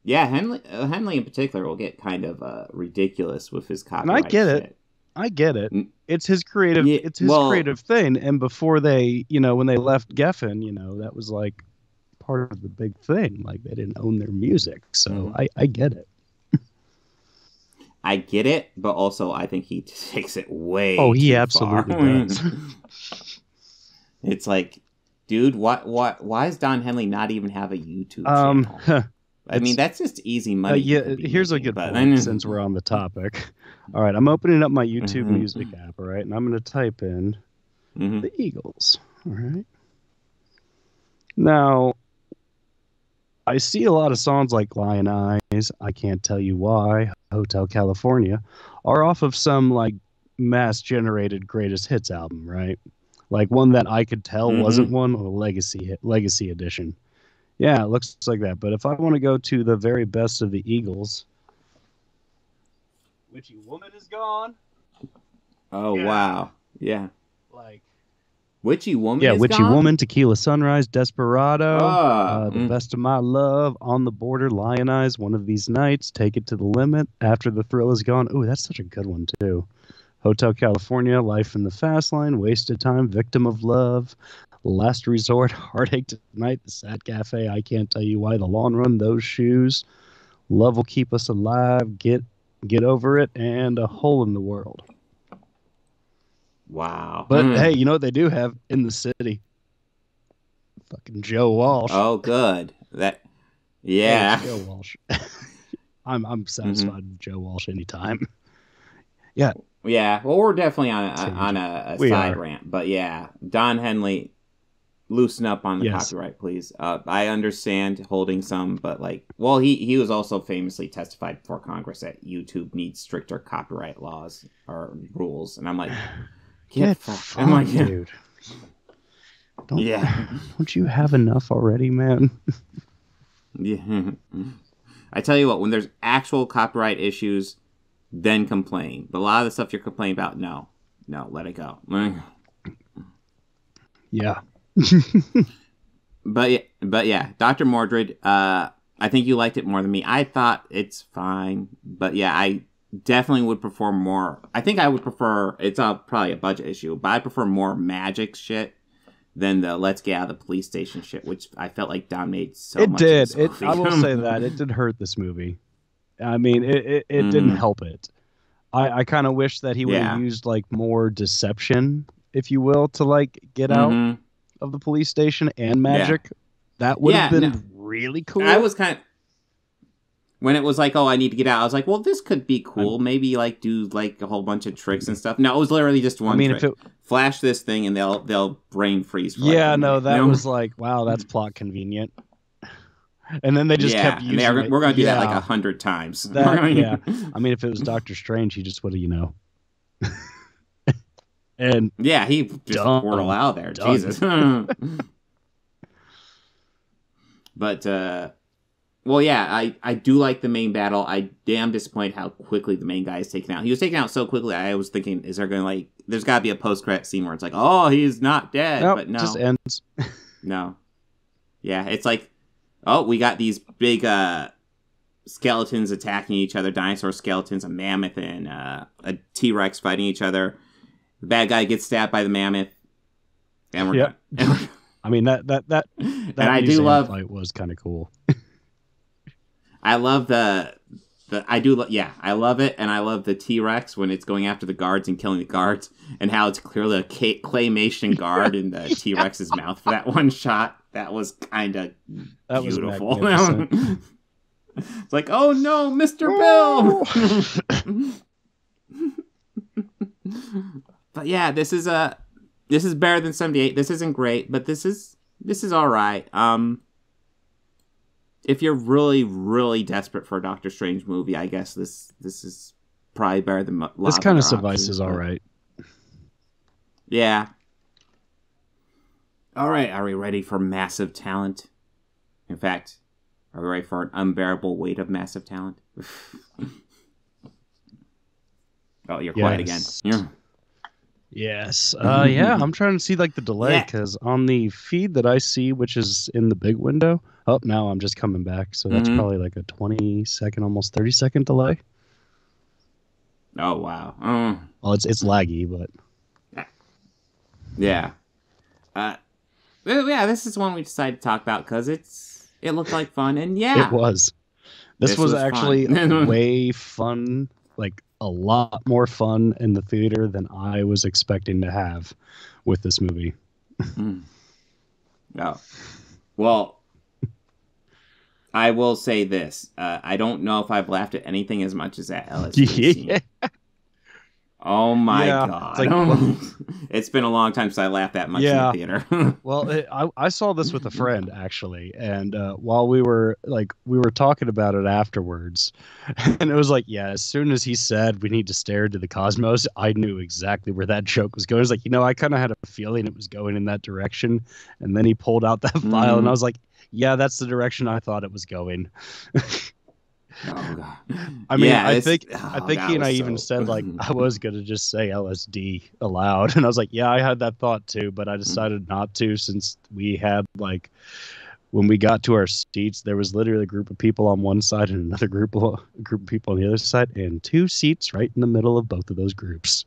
Yeah, Henley, uh, Henley in particular will get kind of uh, ridiculous with his copyright. I copyright. get it. I get it. Mm. It's his creative. Yeah, it's his well- creative thing. And before they, you know, when they left Geffen, you know, that was like part of the big thing. Like they didn't own their music, so Mhm. I, I get it. I get it, but also I think he takes it way. Oh, he too absolutely far. does. it's like, dude, what, what? Why is Don Henley not even have a YouTube Um, channel? I mean, that's just easy uh, money. he yeah. Here's a making, good but- point since we're on the topic. All right, I'm opening up my YouTube Mhm. Music app. All right, and I'm going to type in Mhm. the Eagles. All right. Now, I see a lot of songs like Lyin' Eyes, I Can't Tell You Why, Hotel California, are off of some like mass generated greatest hits album, right? Like one that I could tell Mhm. wasn't one, or legacy hit, legacy edition. Yeah, it looks like that. But if I want to go to the very best of the Eagles, Witchy Woman is gone. Oh Yeah. wow, yeah. Like Witchy woman. yeah, Witchy gone? Woman, Tequila Sunrise, Desperado, Ah, uh, The mm. Best of My Love, On the Border, Lyin' Eyes, One of These Nights, Take It to the Limit, After the Thrill Is Gone. Ooh, that's such a good one, too. Hotel California, Life in the Fast Lane, Wasted Time, Victim of Love, Last Resort, Heartache Tonight, The Sad Cafe, I Can't Tell You Why, The Long Run, Those Shoes, Love Will Keep Us Alive, Get Get Over It, and A Hole in the World. Wow. But Mm. hey, you know what they do have in the city? Fucking Joe Walsh. Oh, good. That. Yeah. it's Joe Walsh. I'm I'm satisfied with Joe Walsh anytime. Yeah. Yeah. Well, we're definitely on a, on a, a side are. rant, but yeah, Don Henley, loosen up on the Yes. copyright, please. Uh, I understand holding some, but like, well, he he was also famously testified before Congress that YouTube needs stricter copyright laws or rules, and I'm like, get, fucked. like, yeah. dude. Don't, Yeah. Don't you have enough already, man? Yeah. I tell you what, when there's actual copyright issues, then complain. But a lot of the stuff you're complaining about, no. No, let it go. Yeah. but yeah, but yeah, Doctor Mordrid. Uh, I think you liked it more than me. I thought it's fine, but yeah, I definitely would prefer more. I think I would prefer. It's a, probably a budget issue, but I prefer more magic shit than the let's get out of the police station shit, which I felt like dominated so it much. did. It. movie. I will say that it did hurt this movie. I mean, it. It, it Mhm. didn't help it. I. I kind of wish that he would have Yeah. used like more deception, if you will, to like get out Mhm. of the police station and magic. That would have Yeah, been no. really cool. I was kind of when it was like, oh, I need to get out. I was like, well, this could be cool. Maybe like do like a whole bunch of tricks and stuff. No, it was literally just one. I mean, trick. if it. flash this thing and they'll they'll brain freeze. For like, Yeah, a no, that you know? was like, wow, that's plot convenient. And then they just yeah, kept and using they are, it. we're gonna do that like a hundred times. That- yeah. I mean, if it was Doctor Strange, he just would have, you know. and yeah, he just Dumb. portal out there. Dumb. Jesus. but uh well, yeah, I, I do like the main battle. I damn disappointed how quickly the main guy is taken out. He was taken out so quickly. I was thinking, is there going to like? There's got to be a post credit scene where it's like, oh, he's not dead, no, but no, just ends. No. Yeah, it's like, oh, we got these big uh skeletons attacking each other, dinosaur skeletons, a mammoth and uh, a T Rex fighting each other. The bad guy gets stabbed by the mammoth, and we're done. I mean, that that that and that I do love, fight was kind of cool. I love the. The, I do, lo- yeah, I love it, and I love the T Rex when it's going after the guards and killing the guards, and how it's clearly a claymation guard in the T Rex's mouth for that one shot. That was kind of That was beautiful. it's like, oh no, Mr. Bill. but yeah, this is a this is better than 78. This isn't great, but this is this is all right. Um if you're really really desperate for a Doctor Strange movie, I guess this this is probably better than a lot this kind of options, is all right. Yeah. All right, are we ready for massive talent? In fact, are we ready for an unbearable weight of massive talent? oh, you're quiet again. Yeah. Yes. Uh, yeah, I'm trying to see like the delay Yeah. because on the feed that I see, which is in the big window, oh, now I'm just coming back. So that's Mhm. probably like a 20 second, almost 30 second delay. Oh wow. Oh, Well, it's it's laggy, but yeah. Uh, yeah. This is one we decided to talk about because it's it looked like fun and yeah. it was. This, This was, was actually fun. way fun, like a lot more fun in the theater than I was expecting to have with this movie. Oh. Well, I will say this. Uh, I don't know if I've laughed at anything as much as that LSD scene. yeah. Oh my Yeah, god. it's like- it's been a long time since I laughed that much Yeah. in the theater. Well, it, I I saw this with a friend actually, and uh, while we were like we were talking about it afterwards, and it was like, yeah, as soon as he said we need to stare into the cosmos, I knew exactly where that joke was going. It was like, you know, I kind of had a feeling it was going in that direction, and then he pulled out that file, and Mhm. I was like, yeah, that's the direction I thought it was going. Oh god. I mean, Yeah, I think oh, I think he and I was even said like I was gonna just say LSD aloud, and I was like, yeah, I had that thought too, but Mm-hmm. I decided not to since we had like when we got to our seats, there was literally a group of people on one side and another group of a group of people on the other side, and two seats right in the middle of both of those groups.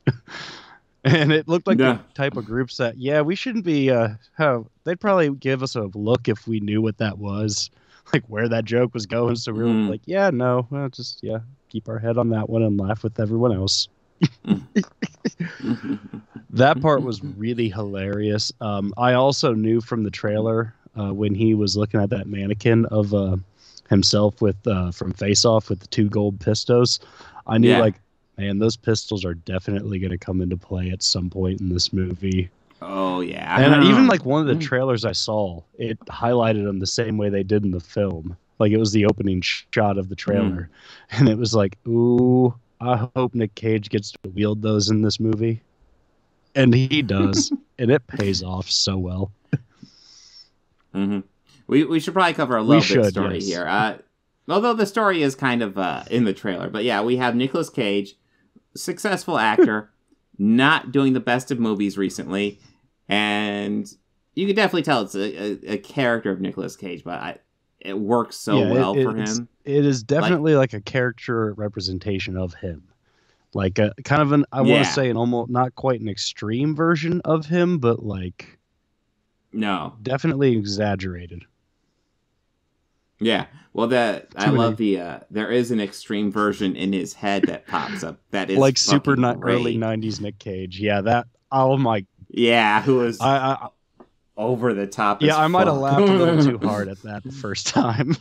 and it looked like Yeah. the type of groups that yeah, we shouldn't be. Uh, how they'd probably give us a look if we knew what that was, like where that joke was going. So we were Mm. like, yeah, no, well, just yeah, keep our head on that one and laugh with everyone else. That part was really hilarious. Um, I also knew from the trailer uh, when he was looking at that mannequin of uh, himself with uh, from Face Off with the two gold pistols. I knew Yeah. like, man, those pistols are definitely going to come into play at some point in this movie. Oh yeah. And even Mm. like one of the trailers I saw, it highlighted them the same way they did in the film. Like it was the opening shot of the trailer, and it was like, ooh, I hope Nick Cage gets to wield those in this movie, and he does, and it pays off so well. hmm We we should probably cover a We little bit should, story yes. here. Uh, although the story is kind of uh, in the trailer, but yeah, we have Nicolas Cage, successful actor, not doing the best of movies recently, and you can definitely tell it's a, a, a character of Nicolas Cage, but I, it works so Yeah, well it- for him. It is definitely like, a character representation of him. Like a kind of an I want to say an almost not quite an extreme version of him, but like No, definitely exaggerated. yeah. Well, that I many- love the. uh There is an extreme version in his head that pops up. That is like super ni- early '90s Nick Cage. Yeah, that. Oh my. Yeah, who was I, I over the top. yeah, I might have laughed a little too hard at that the first time.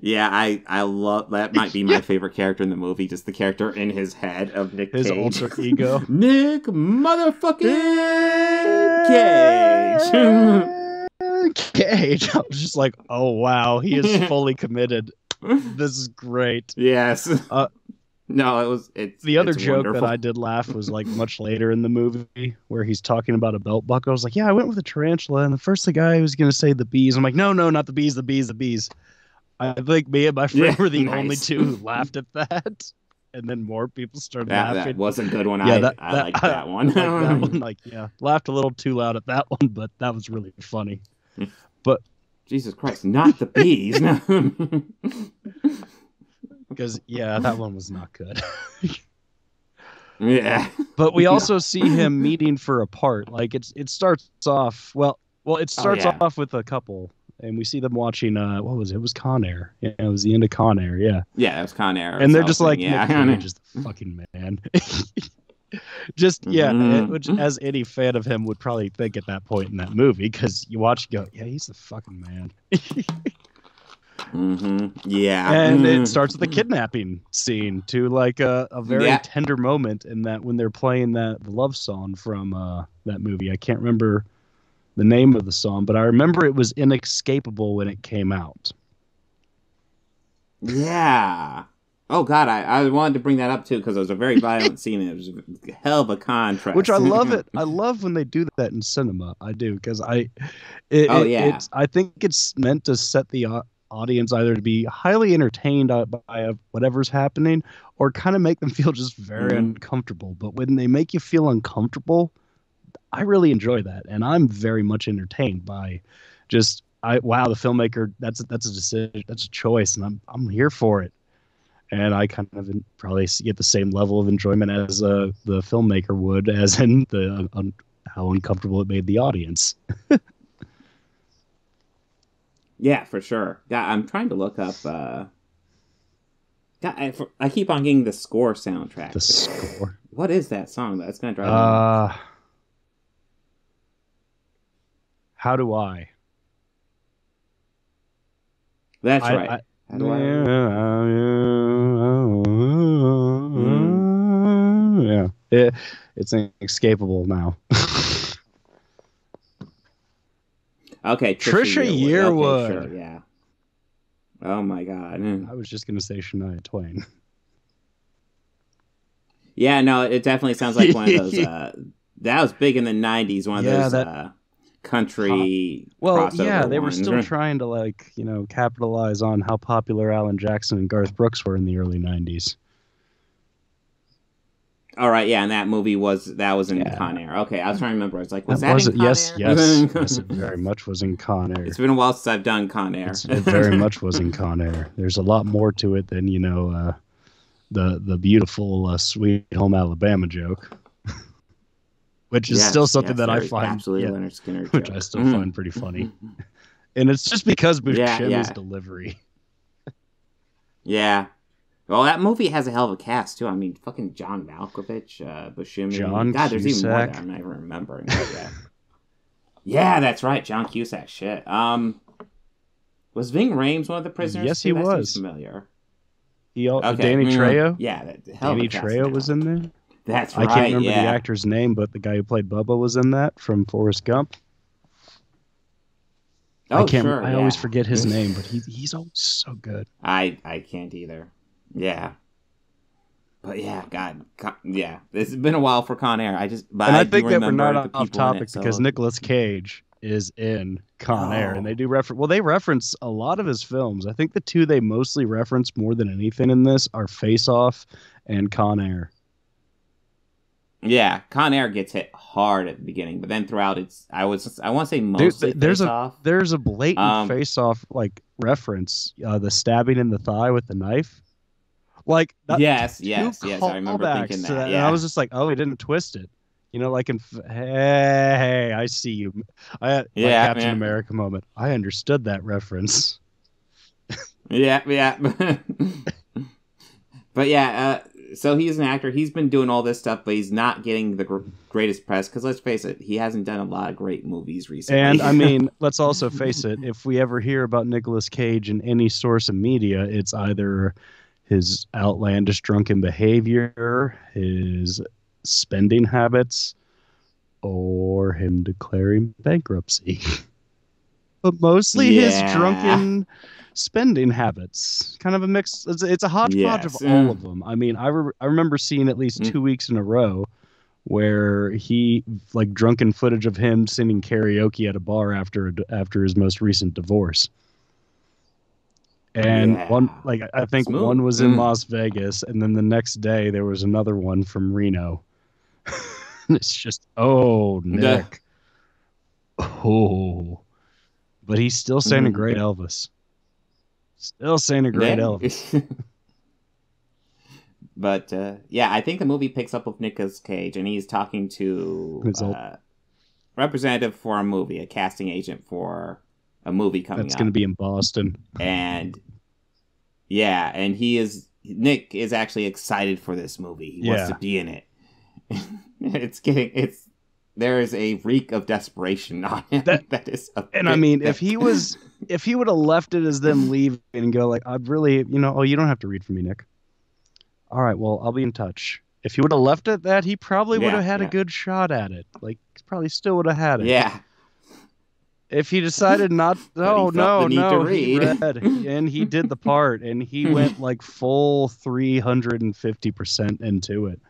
Yeah, I I love that. Might be my favorite character in the movie. Just the character in his head of Nick His Cage. alter ego. Nick motherfucking Cage. Cage. I was just like, oh wow, he is fully committed. This is great. yes. Uh, no, it was. It's The other it's joke wonderful. that I did laugh was like much later in the movie where he's talking about a belt buckle. I was like, yeah, I went with a tarantula, and the first the guy was gonna say the bees. I'm like, no, no, not the bees, the bees, the bees. I think me and my friend Yeah, were the nice. only two who laughed at that, and then more people started that, laughing. that was a good one. Yeah, I, that- I that- like that one. like that one, like yeah, laughed a little too loud at that one, but that was really funny. Hmm. But Jesus Christ, not the bees. No. Because yeah, that one was not good. yeah. But we also see him meeting for a part. Like it's it starts off well. Well, it starts Oh, yeah. off with a couple, and we see them watching. Uh, what was it? It was Con Air. Yeah, it was the end of Con Air. Yeah, Yeah, it was Con Air. and they're just like, yeah, Nick Cage is the fucking man. just yeah, Mhm. it- which as any fan of him would probably think at that point in that movie, because you watch, and go, yeah, he's the fucking man. Hmm Yeah. and Mm. it starts with the kidnapping scene to like a, a very Yeah. tender moment in that when they're playing that love song from uh, that movie. I can't remember the name of the song, but I remember it was inescapable when it came out. Yeah. Oh God, I, I wanted to bring that up too because it was a very violent scene. and It was a hell of a contrast. Which I love it. I love when they do that in cinema. I do because I, it, Oh, it- yeah. it's, I think it's meant to set the au- audience either to be highly entertained uh, by uh, whatever's happening, or kind of make them feel just very Mhm. uncomfortable. But when they make you feel uncomfortable, I really enjoy that, and I'm very much entertained by just I wow the filmmaker that's that's a decision that's a choice, and I'm I'm here for it. And I kind of probably get the same level of enjoyment as uh, the filmmaker would, as in the un- how uncomfortable it made the audience. Yeah, for sure. Yeah, I'm trying to look up. uh God, I, for, I keep on getting the score soundtrack. The score. What is that song? That's gonna drive me. Uh, how do I? That's I- right. I- How do I- Yeah, it, it's inescapable now. Okay, Trisha Yearwood. Okay, sure, yeah. Oh my god. Mm. I was just gonna say Shania Twain. Yeah, no, it definitely sounds like one of those. Uh, that was big in the '90s. One of Yeah, those that- uh, country. Well, yeah, they were still trying to like you know capitalize on how popular Alan Jackson and Garth Brooks were in the early '90s. All right, yeah, and that movie was that was in Yeah. Con Air. Okay, I was trying to remember. I was like, was That that, was in. Con Yes, Air? yes, yes. It very much was in Con Air. it's been a while since I've done Con Air. It's, it very much was in Con Air. There's a lot more to it than you know uh, the the beautiful uh, Sweet Home Alabama joke, which is Yes, still something yes, that I find absolutely yeah, Lynyrd Skynyrd, which I joke. still Mhm. find pretty funny. And it's just because Buscemi's Yeah, yeah. delivery. Yeah. Well, that movie has a hell of a cast too. I mean, fucking John Malkovich, uh, Buscemi. John God, there's even more that I'm not even remembering. but yeah. yeah, that's right, John Cusack. Shit. Um, was Ving Rhames one of the prisoners? Yes, he That was. Familiar. He al- Okay. Danny mm, Trejo. Yeah, that, hell of a Danny Trejo was in there. That's I can't remember yeah. the actor's name, but the guy who played Bubba was in that from Forrest Gump. Oh, I can't. sure. I always forget his name, but he, he's always so good. I I can't either. Yeah. But yeah, God, Con, yeah, it's been a while for Con Air. I just, but and I, do think that we're not the off topic it, so- because Nicolas Cage is in Con Air, and Oh. they do reference. Well, they reference a lot of his films. I think the two they mostly reference more than anything in this are Face Off and Con Air. Yeah, Con Air gets hit hard at the beginning, but then throughout it's I was I want to say mostly Dude, there's face a off. there's a blatant Um, face-off like reference, uh, the stabbing in the thigh with the knife. Like that, yes, yes, yes. I remember thinking to that. And I was just like, oh, he didn't twist it. You know, like in hey, hey, I see you. I like Yeah, Captain yeah. America moment. I understood that reference. Yeah, yeah. but yeah, uh, so he's an actor. He's been doing all this stuff, but he's not getting the gr- greatest press because let's face it, he hasn't done a lot of great movies recently. And I mean, let's also face it. If we ever hear about Nicolas Cage in any source of media, it's either his outlandish drunken behavior, his spending habits, or him declaring bankruptcy. but mostly his drunken spending habits. Kind of a mix. It's, it's a hodgepodge Yes. of all Mm. of them. I mean, I, re- I remember seeing at least Mm. two weeks in a row where he like drunken footage of him singing karaoke at a bar after after his most recent divorce. And Yeah. one like I think Smooth. one was in Mm. Las Vegas and then the next day there was another one from Reno. it's just oh Yeah. Nick. Oh. But he's still saying a Mm. great Elvis. Still saying a great Yeah. Elvis. but uh, yeah, I think the movie picks up with Nicolas Cage, and he's talking to uh, representative for a movie, a casting agent for a movie coming That's gonna be in Boston. and yeah, and he is Nick is actually excited for this movie. He wants to be in it. it's getting it's there is a reek of desperation on him. That- that is, And I mean, if he was, if he would have left it as them leaving and go like, I'd really, you know, oh, you don't have to read for me, Nick. All right, well, I'll be in touch. If he would have left it that, he probably would Yeah, have had yeah. a good shot at it. Like, he probably still would have had it. yeah, If he decided not, oh no, no, he read. and he did the part and he went like full three hundred and fifty percent into it.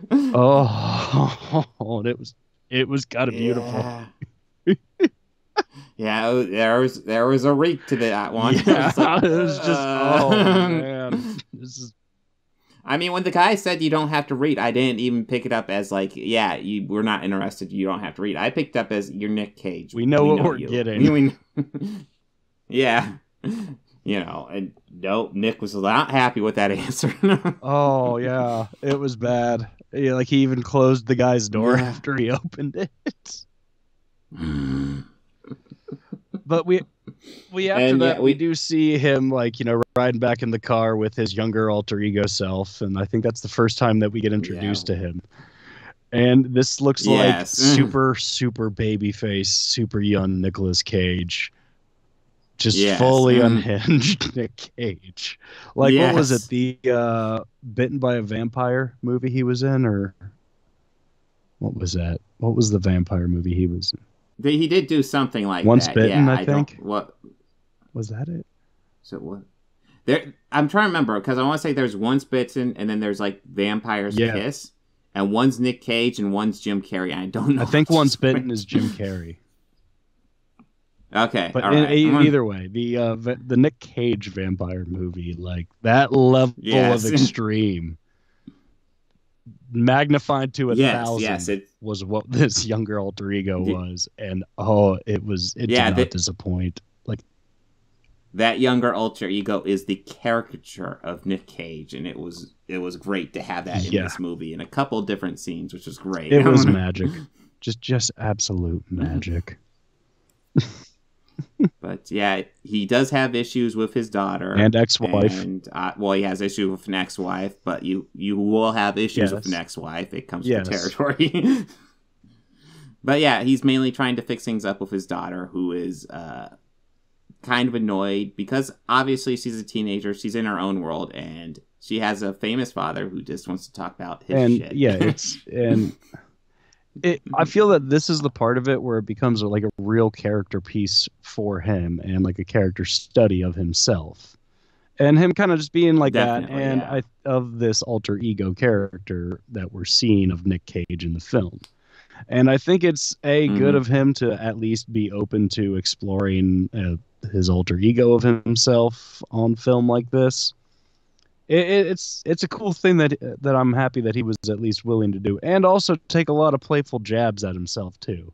Oh, and it was, it was kind of beautiful. Yeah. Yeah, oh, there was there was a reek to that one. Yeah, like, it was just oh man, this is I mean, when the guy said you don't have to read, I didn't even pick it up as like, yeah, you we're not interested. You don't have to read. I picked up as you're Nick Cage. We know what we're you. getting. We- we- yeah, you know, and nope, Nick was not happy with that answer. oh yeah, it was bad. Yeah, like he even closed the guy's door Yeah. after he opened it. But we we after And, that yeah, we we- do see him like you know riding back in the car with his younger alter ego self, and I think that's the first time that we get introduced to him. And this looks like Mm. super super baby face, super young Nicolas Cage. Just Yes. fully Mm. unhinged Nick Cage. Like what was it? The uh Bitten by a Vampire movie he was in or what was that? What was the vampire movie he was in? He did do something like Once that. Bitten, yeah, I don't- think. What Was that it? So what? There, I'm trying to remember because I want to say there's one's Bitten and then there's like Vampires Yeah. Kiss, and one's Nick Cage and one's Jim Carrey. I don't know. I think Once is Bitten is Jim Carrey. Okay, But all in- right. I'm gonna- either way, the uh, the Nick Cage vampire movie, like that level Yes. of extreme, magnified to a yes, thousand, yes, it, was what this younger alter ego Ye- was, and oh, it was it Yeah, did not disappoint. Like that younger alter ego is the caricature of Nick Cage, and it was it was great to have that in Yeah. this movie in a couple different scenes, which was great. it was magic, just just absolute magic. But yeah, he does have issues with his daughter And ex-wife. And uh, well, he has issues with an ex-wife, but you you will have issues with Yes. an ex-wife. It comes Yes. with the territory. but yeah, he's mainly trying to fix things up with his daughter, who is uh, kind of annoyed because obviously she's a teenager. She's in her own world, and she has a famous father who just wants to talk about his and shit. yeah, it's and it. I feel that this is the part of it where it becomes like a real character piece for him and like a character study of himself, and him kind of just being like that, and yeah. I of this alter ego character that we're seeing of Nick Cage in the film. And I think it's a good Mhm. of him to at least be open to exploring uh, his alter ego of himself on film like this. It, it, it's it's a cool thing that that I'm happy that he was at least willing to do, and also take a lot of playful jabs at himself too.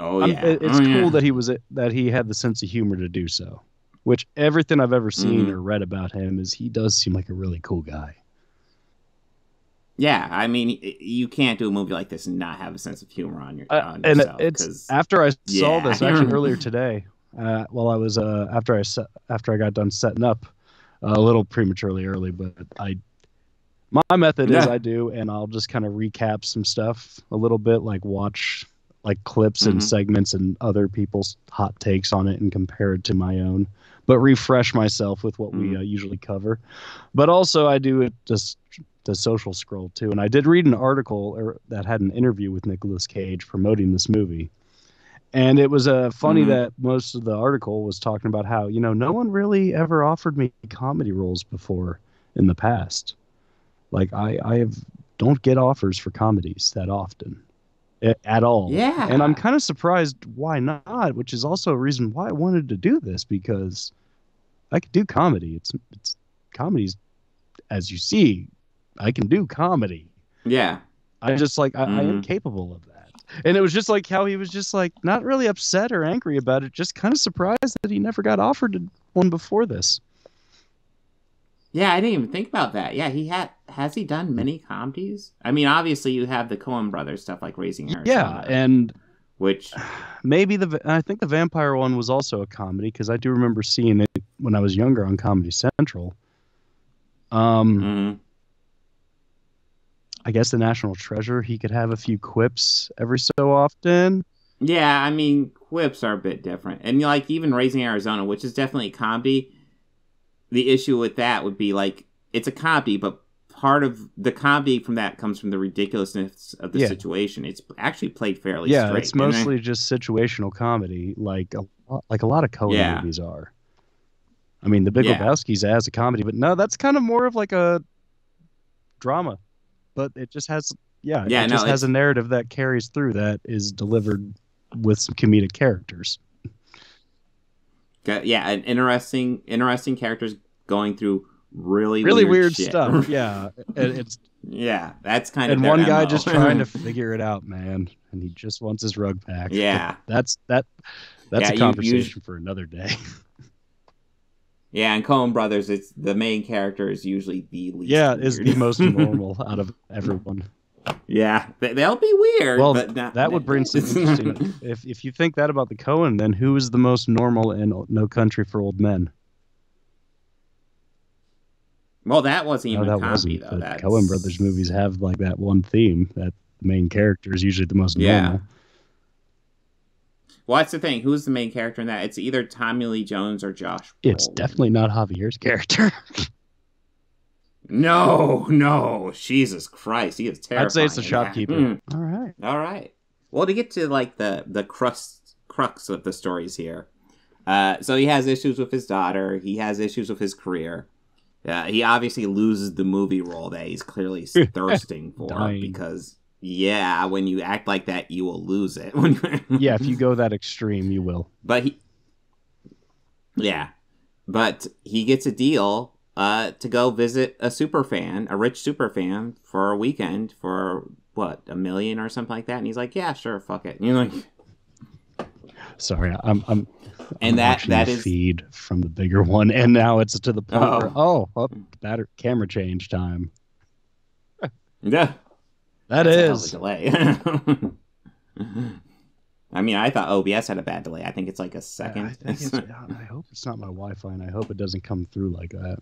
Oh yeah, it- it's Oh, cool yeah. that he was that he had the sense of humor to do so. Which everything I've ever seen Mhm. or read about him is he does seem like a really cool guy. Yeah, I mean, you can't do a movie like this and not have a sense of humor on your Uh, on and yourself. it's 'cause- after I saw Yeah. this actually earlier today, uh, while I was uh, after I after I got done setting up a little prematurely early, but I my method is I do, and I'll just kind of recap some stuff a little bit, like watch like clips and Mhm. segments and other people's hot takes on it and compare it to my own, but refresh myself with what we Mhm. uh, usually cover. But also I do it just the social scroll too. And I did read an article er, that had an interview with Nicolas Cage promoting this movie. And it was uh, funny Mhm. that most of the article was talking about how, you know, no one really ever offered me comedy roles before in the past. Like I, I have don't get offers for comedies that often at all. Yeah. And I'm kind of surprised why not, which is also a reason why I wanted to do this because I could do comedy. It's it's comedies as you see, I can do comedy. yeah, I just like I, I am Mhm. capable of that. And it was just like how he was just like not really upset or angry about it, just kind of surprised that he never got offered one before this. yeah. I didn't even think about that. Yeah, he had has he done many comedies? I mean, obviously you have the Coen Brothers stuff like Raising Arizona, Yeah, and which maybe the I think the vampire one was also a comedy because I do remember seeing it when I was younger on Comedy Central. Um, mhm. I guess the National Treasure he could have a few quips every so often. Yeah, I mean, quips are a bit different. And like even Raising Arizona, which is definitely a comedy, the issue with that would be like it's a comedy, but part of the comedy from that comes from the ridiculousness of the Yeah. situation. It's actually played fairly yeah, straight. it's and I- mostly just situational comedy, like a lot, like a lot of Coen Yeah. movies are. I mean, The Big Yeah. Lebowski's as a comedy, but no, that's kind of more of like a drama. But it just has, yeah, Yeah, it no, just has a narrative that carries through that is delivered with some comedic characters. Yeah, and interesting, interesting characters going through really, Really weird, weird, stuff. Yeah, and it's yeah, that's kind of and one guy MO. just trying to figure it out, man, and he just wants his rug back. Yeah. that's that. That's Yeah, a you- conversation you- for another day. Yeah, and Coen Brothers, it's the main character is usually the least. yeah, is the most normal out of everyone. Yeah, they, they'll be weird. Well, but not, that would bring some interesting. if if you think that about the Coen, then who is the most normal in No Country for Old Men? well, that wasn't No, even that comedy wasn't. though. Coen Brothers movies have like that one theme that the main character is usually the most Yeah. normal. Well, that's the thing. Who's the main character in that? It's either Tommy Lee Jones or Josh. It's Brolin. definitely not Javier's character. no, no. Jesus Christ, he is terrible. I'd say it's the shopkeeper. Mm. All right. All right. Well, to get to like the the crust crux of the stories here, uh, so he has issues with his daughter. He has issues with his career. Uh, he obviously loses the movie role that he's clearly thirsting for because yeah, when you act like that, you will lose it. Yeah, if you go that extreme, you will. but he, yeah, but he gets a deal uh, to go visit a super fan, a rich super fan, for a weekend for what a million or something like that. And he's like, "Yeah, sure, fuck it." And you're like, Sorry, I'm. I'm And I'm that- that is- feed from the bigger one, and now it's to the point Oh. where oh, oh batter, camera change time. "Yeah, That that's a hell of a delay." I mean, I thought OBS had a bad delay. I think it's like a second. think it's, I hope it's not my Wi-Fi, and I hope it doesn't come through like that.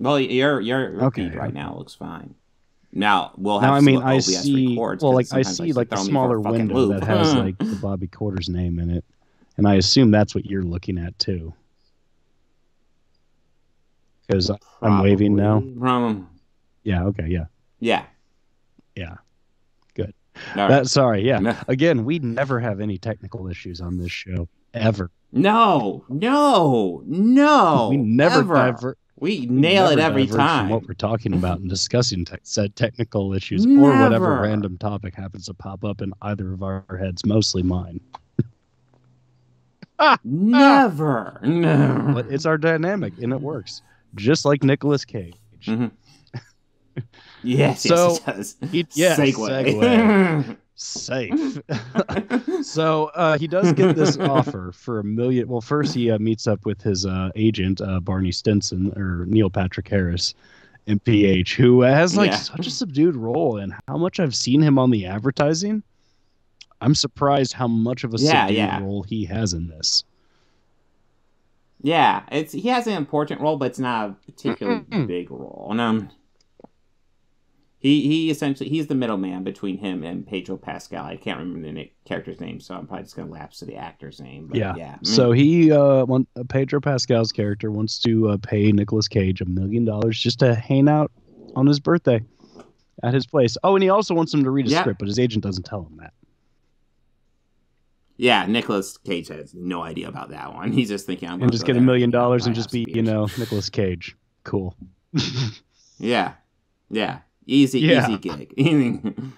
well, your your Okay. feed right now looks fine. Now we'll have Now, I to see mean, what I OBS see. records, Well, 'cause like I see, just like the throw me for a smaller fucking window loop. that has like the Bobby Quarters name in it, and I assume that's what you're looking at too. Because I'm waving now. Probably. Yeah. Okay. Yeah. yeah. Yeah. Good. Right. That. Sorry. Yeah. No. Again, we never have any technical issues on this show ever. No, no, no. we never ever. diver- We we nail it every time. what we're talking about and discussing te- said technical issues or whatever random topic happens to pop up in either of our heads, mostly mine. ah, Never. No. but it's our dynamic and it works. Just like Nicolas Cage. Mhm. Yes, So, yes, it does. he- yeah, Segue. Safe. so uh, he does get this offer for a million. Well, first he uh, meets up with his uh, agent uh, Barney Stinson or Neil Patrick Harris, NPH, who has like Yeah. such a subdued role. And how much I've seen him on the advertising, I'm surprised how much of a Yeah, subdued yeah. role he has in this. yeah, it's he has an important role, but it's not a particularly big role. And um, he he essentially he's the middleman between him and Pedro Pascal. I can't remember the na- character's name, so I'm probably just gonna lapse to the actor's name. But Yeah. yeah. So he, uh, want, uh, Pedro Pascal's character wants to uh, pay Nicolas Cage a million dollars just to hang out on his birthday at his place. Oh, and he also wants him to read a Yeah. script, but his agent doesn't tell him that. yeah, Nicolas Cage has no idea about that one. He's just thinking I'm And just get a million dollars and just be, you know, Nicolas Cage. Cool. Yeah, yeah, easy, Yeah. easy gig.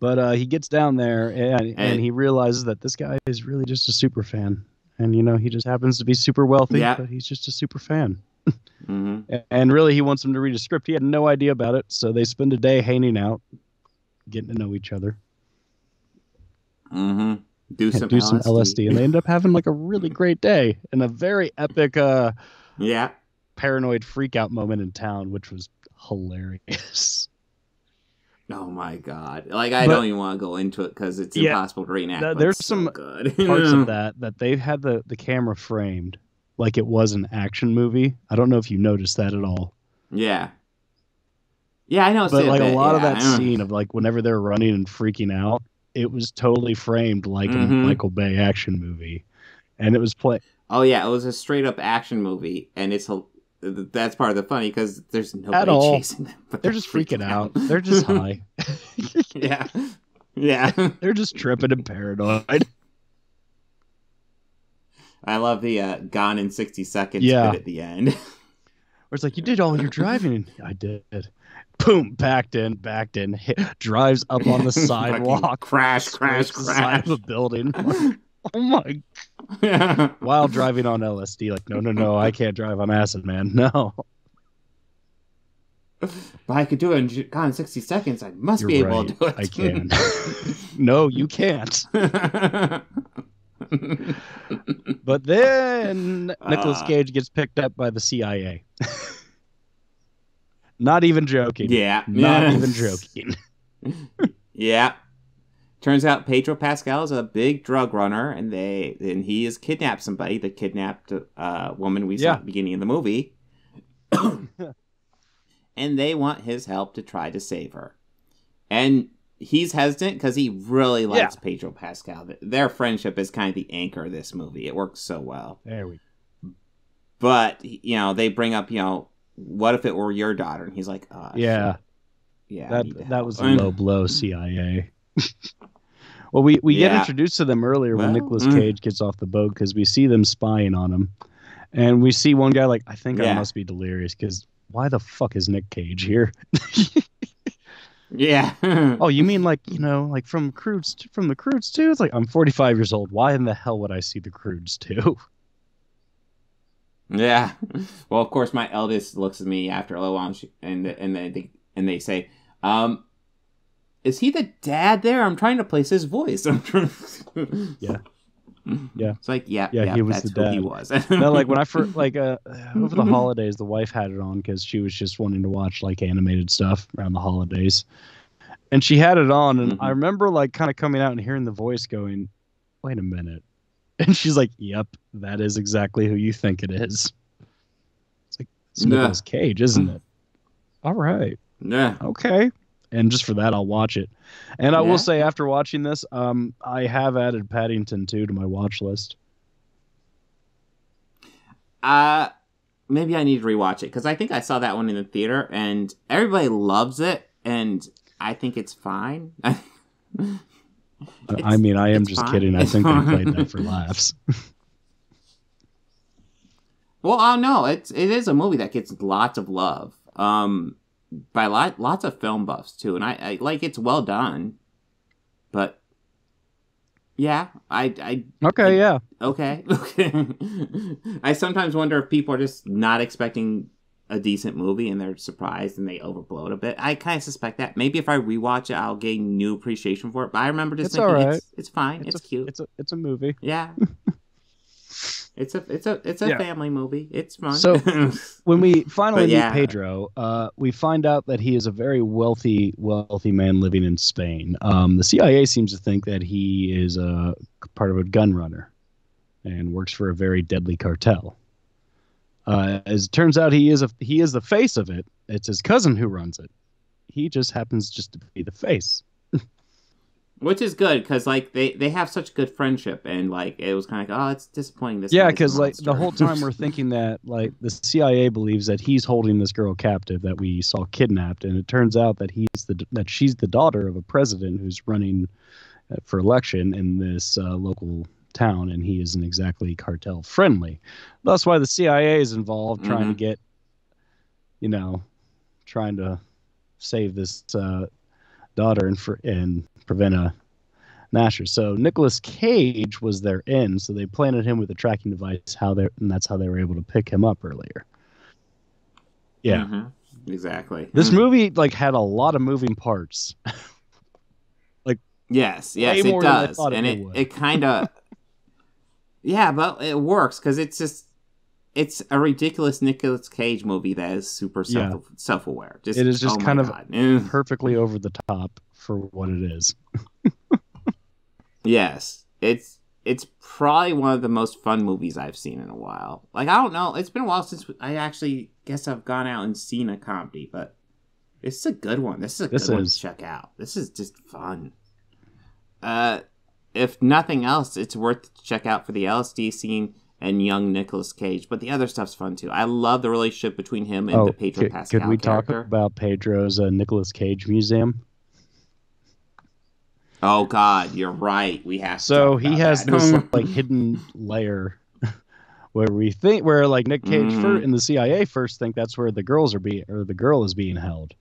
But uh, he gets down there and, and And- he realizes that this guy is really just a super fan. And, you know, he just happens to be super wealthy, Yeah. but he's just a super fan. hmm And really, he wants him to read a script. He had no idea about it. So they spend a day hanging out, getting to know each other. hmm Do some do some LSD, and they end up having like a really great day and a very epic uh, yeah. paranoid freak out moment in town, which was hilarious. Oh my god! Like I But- don't even want to go into it because it's Yeah, impossible to reenact. th- there's some so good Parts of that that they've had the the camera framed like it was an action movie. I don't know if you noticed that at all, Yeah. Yeah, I know. but like a bit, lot of that scene of like whenever they're running and freaking out, it was totally framed like a Mhm. Michael Bay action movie, and it was play. Oh yeah, it was a straight up action movie, and it's a, that's part of the funny because there's nobody all. chasing them. But They're just freaking out. They're just high. yeah, yeah. they're just tripping and paranoid. I love the uh, "Gone in 60 Seconds" Yeah. bit at the end. Where it's like, you did all your driving. I did. Boom, backed in, backed in, hit, drives up on the sidewalk, crash, crash, crash. the side of a building. oh my! While driving on LSD, like, no, no, no, I can't drive on acid, man. No, but I could do it in J- "Gone in 60 Seconds." I must You're be able right. to do it. I can. no, you can't. But then Nicolas Ah. Cage gets picked up by the CIA. Not even joking. yeah, Not yeah. even joking. Yeah. Turns out Pedro Pascal is a big drug runner, and they and he has kidnapped somebody. The kidnapped uh, woman we saw Yeah. at the beginning of the movie, and they want his help to try to save her. And he's hesitant because he really likes Pedro Pascal. Their friendship is kind of the anchor of this movie. It works so well. There we But you know, they bring up, you know, what if it were your daughter? And he's like, oh, Yeah. shit. yeah, that that help." was a low blow CIA. well, we we get introduced to them earlier when Well, Nicolas mm. Cage gets off the boat because we see them spying on him, and we see one guy like I think I must be delirious because why the fuck is Nick Cage here? Yeah. oh, you mean like you know like from Croods from the Croods too? It's like I'm 45 years old. Why in the hell would I see the Croods too? Yeah. Well, of course, my eldest looks at me after a little while, and she, and and they and they say, um, "Is he the dad there? I'm trying to place his voice." I'm trying Yeah. Yeah. It's like, yeah, Yeah, yeah, he was that's the who he was. no, like when I first like uh over the holidays, the wife had it on because she was just wanting to watch like animated stuff around the holidays, and she had it on, and I Mhm. remember like kind of coming out and hearing the voice going, "Wait a minute," and she's like, "Yep, that is exactly who you think it is." It's like it's Yeah. Nicolas Cage, isn't it? All right, yeah. okay. And just for that, I'll watch it. And I Yeah. will say, after watching this, um, I have added Paddington 2 to my watch list. Uh, maybe I need to rewatch it because I think I saw that one in the theater, and everybody loves it, and I think it's fine. I- I mean, I am just fine. kidding. I think I played that for laughs. Well, I know it's it is a movie that gets lots of love, um, by lot lots of film buffs too, and I, I like it's well done, but Yeah, I, I, Okay, yeah. okay, okay. I sometimes wonder if people are just not expecting a decent movie and they're surprised and they overblow it a bit. I kind of suspect that. Maybe if I rewatch it, I'll gain new appreciation for it. But I remember just It's thinking it's, it's fine, it's, a, cute. It's a it's a movie. Yeah. It's a it's a it's a Yeah. family movie. It's fun. So- When we finally yeah. meet Pedro, uh, we find out that he is a very wealthy, wealthy man living in Spain. Um, the CIA seems to think that he is a part of a gun runner and works for a very deadly cartel. Uh, as it turns out, he is a he is the face of it. It's his cousin who runs it. He just happens just to be the face. Which is good because like they they have such good friendship and like it was kind of like oh it's disappointing this yeah, because like the whole time we're thinking that like the CIA believes that he's holding this girl captive that we saw kidnapped, and it turns out that he's the that she's the daughter of a president who's running uh, for election in this uh, local town, and he isn't exactly cartel friendly. That's why the CIA is involved, trying to Mhm. get, you know, trying to save this uh, daughter and for and prevent a Nasher. So Nicolas Cage was their end, so they planted him with a tracking device. How they and that's how they were able to pick him up earlier. Yeah, Mhm. exactly this Mm. movie like had a lot of moving parts. Like yes yes it more than I does and it it it kind of yeah but it works because it's just it's a ridiculous Nicolas Cage movie that is super Yeah. self self aware. Just It is just oh kind of. Mm. Perfectly over the top for what it is. Yes, it's it's probably one of the most fun movies I've seen in a while. Like I don't know, it's been a while since I actually guess I've gone out and seen a comedy, but this is a good one. This is a This good one is. to check out. This is just fun. Uh, if nothing else, it's worth to check out for the LSD scene and young Nicolas Cage. But the other stuff's fun too. I love the relationship between him and oh, the Pedro could, Pascal could we talk about Pedro's uh, Nicolas Cage museum? Oh God, you're right. We have. To So he has that. this like hidden layer where we think where like Nick Cage Mhm. fir- and the CIA first think that's where the girls are being or the girl is being held.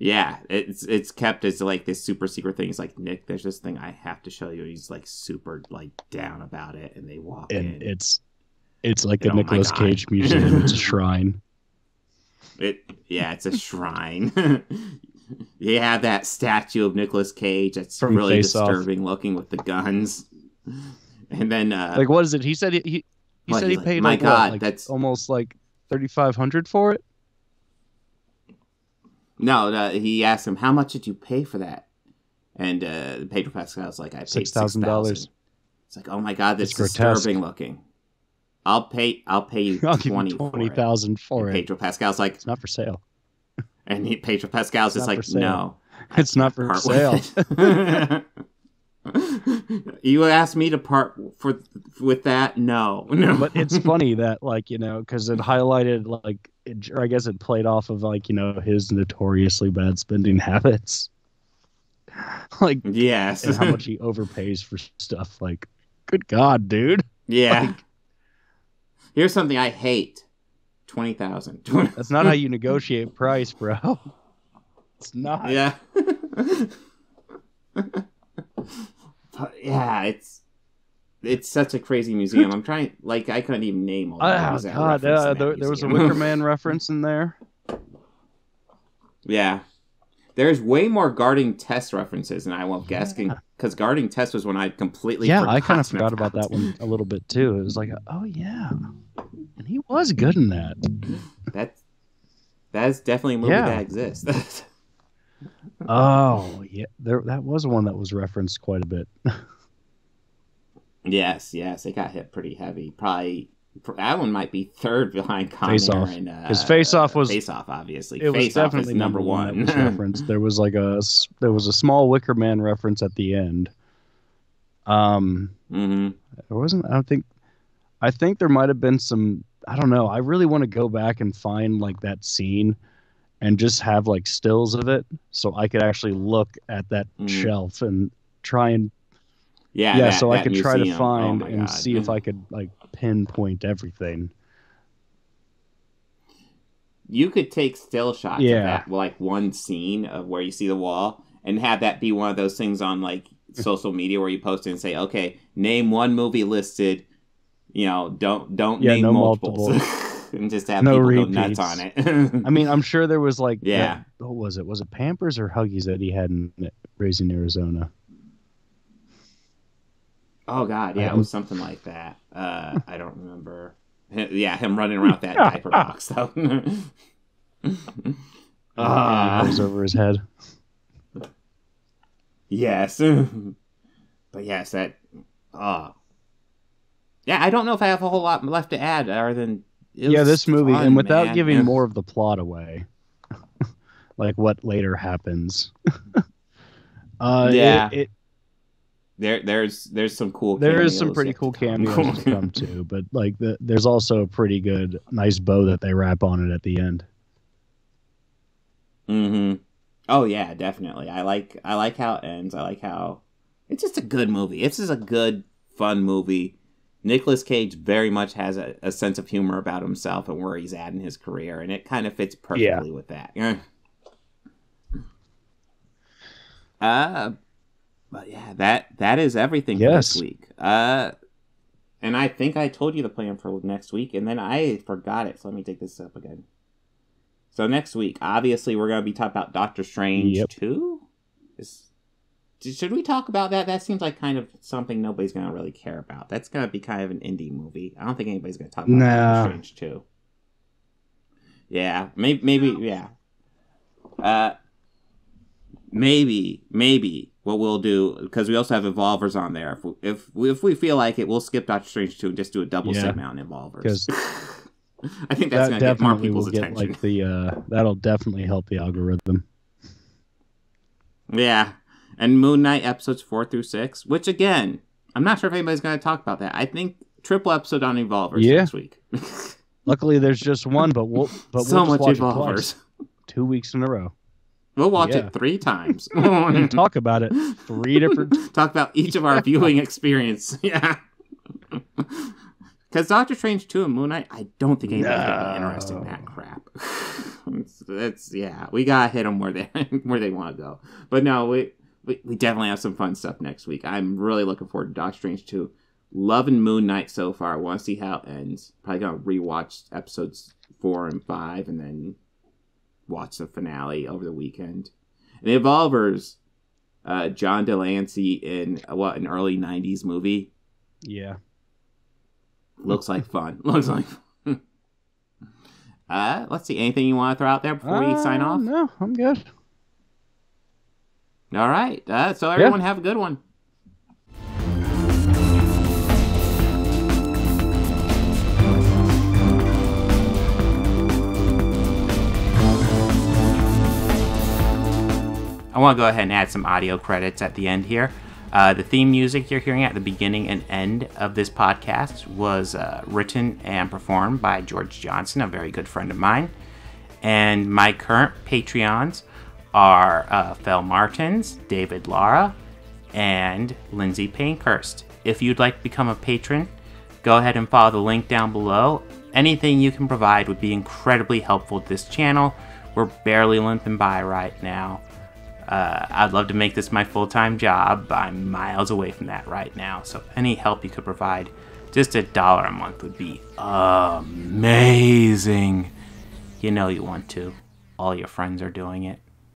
Yeah, it's it's kept as like this super secret thing. It's like Nick, there's this thing I have to show you. He's like super like down about it, and they walk and in. it's it's like Oh a my Nicolas Cage museum. It's a shrine. It yeah, it's a shrine. You have that statue of Nicolas Cage that's From really Face Off. disturbing looking with the guns. And then uh Like what is it? He said he he, he said he like, paid "My like, what, God, like, that's- almost like thirty five hundred for it. no, uh, he asked him, "How much did you pay for that?" And uh Pedro Pascal's like, "I paid six thousand $6,000. It's like, "Oh my god, that's It's grotesque. disturbing looking." I'll pay. I'll pay you I'll twenty it. thousand for it. Pedro Pascal's like, It's not for sale. And he, Pedro Pascal's It's just like, no, It's not for with you asked me to part for with that? No, no. But it's funny that like you know because it highlighted like it, or I guess it played off of like you know his notoriously bad spending habits. like yes, and how much he overpays for stuff. Like, good God, dude. yeah. like- Here's something I hate: twenty thousand. That's not how you negotiate price, bro. It's not. Yeah. but yeah, it's it's such a crazy museum. I'm trying like I couldn't even name all the Oh movies that God, uh, that there, there was a museum. Wicker Man reference in there. yeah. There's way more Guarding Tess references than I won't guess because Guarding Tess was when I completely yeah, I kind of forgot about that one a little bit too. It was like, oh yeah, and he was good in that. That that is definitely a movie Yeah. that exists. Oh yeah, there that was one that was referenced quite a bit. yes, yes, it got hit pretty heavy. Probably that one might be third behind Con Face Off. and uh, 'Cause Face Off was- Face Off, obviously. It was Face Off definitely is number one. that was referenced. There was like a there was a small Wicker Man reference at the end. Um, hmm there wasn't. I don't think. I think there might have been some. I don't know. I really want to go back and find like that scene, and just have like stills of it, so I could actually look at that Mm. shelf and try and Yeah, yeah, that- so I could try to museum. Oh find and God. see if I could like pinpoint everything. you could take still shots Yeah. of that, like one scene of where you see the wall, and have that be one of those things on like social media where you post it and say, okay, name one movie listed. You know, don't don't Yeah, name no multiples. multiples. and just have No people go nuts on it. I mean, I'm sure there was like, Yeah. that- what was it? Was it Pampers or Huggies that he had in Raising Arizona? oh God, yeah, it was something like that. Uh, I don't remember. Yeah, him running around with that diaper box though. Ah. Uh, was over his head. Yes. but yes, that uh Yeah, I don't know if I have a whole lot left to add other than it yeah, this movie, fun, and without man. giving more of the plot away, like what later happens. uh, Yeah. it, it, there there's there's some cool there is some pretty cool cameos to come to, but like the, there's also a pretty good, nice bow that they wrap on it at the end. hmm Oh yeah, definitely. I like I like how it ends. I like how it's just a good movie. It's just a good, fun movie. Nicolas Cage very much has a, a sense of humor about himself and where he's at in his career, and it kind of fits perfectly with that. Yeah. Uh, but yeah, that that is everything for this week. Uh, and I think I told you the plan for next week, and then I forgot it. So let me take this up again. So next week, obviously, we're going to be talking about Doctor Strange Yep. two. Is should we talk about that? That seems like kind of something nobody's going to really care about. That's going to be kind of an indie movie. I don't think anybody's going to talk about Nah. Doctor Strange two. Yeah, maybe, maybe, yeah. Uh, maybe, maybe what we'll do because we also have Evolvers on there. If we, if we, if we feel like it, we'll skip Doctor Strange two and just do a double Yeah. segment on Evolvers. 'Cause I think that's that going to get more definitely will people's get attention. like the uh, that'll definitely help the algorithm. Yeah. And Moon Knight episodes four through six, which again, I'm not sure if anybody's going to talk about that. I think triple episode on Evolvers Yeah. next week. Luckily, there's just one, but we'll but so we'll much just watch it twice, Evolvers. two weeks in a row. We'll watch Yeah. it three times. and talk about it three different. Talk about each of our viewing experience. Yeah. Because Doctor Strange 2 and Moon Knight, I don't think anybody's going to be interested in that crap. it's, it's- yeah, we got to hit them where they, where they want to go. But no, we, we, we definitely have some fun stuff next week. I'm really looking forward to Doctor Strange 2. Love and Moon Knight so far. I want to see how it ends. Probably going to rewatch episodes 4 and 5 and then watch the finale over the weekend. And Evolvers, uh, John de Lancie in uh, what an early '90s movie Yeah, looks like fun. looks like. Fun. uh, let's see. Anything you want to throw out there before we sign Uh, off? No, I'm good. All right. Uh, so everyone have a good one. I want to go ahead and add some audio credits at the end here. Uh, the theme music you're hearing at the beginning and end of this podcast was uh, written and performed by George Johnson, a very good friend of mine. And my current Patreons are uh, Fel Martins, David Lara, and Lindsay Pankhurst. If you'd like to become a patron, go ahead and follow the link down below. Anything you can provide would be incredibly helpful to this channel. We're barely limping by right now. Uh, I'd love to make this my full time job. but I'm miles away from that right now. So, any help you could provide, just a dollar a month would be amazing. You know you want to. All your friends are doing it.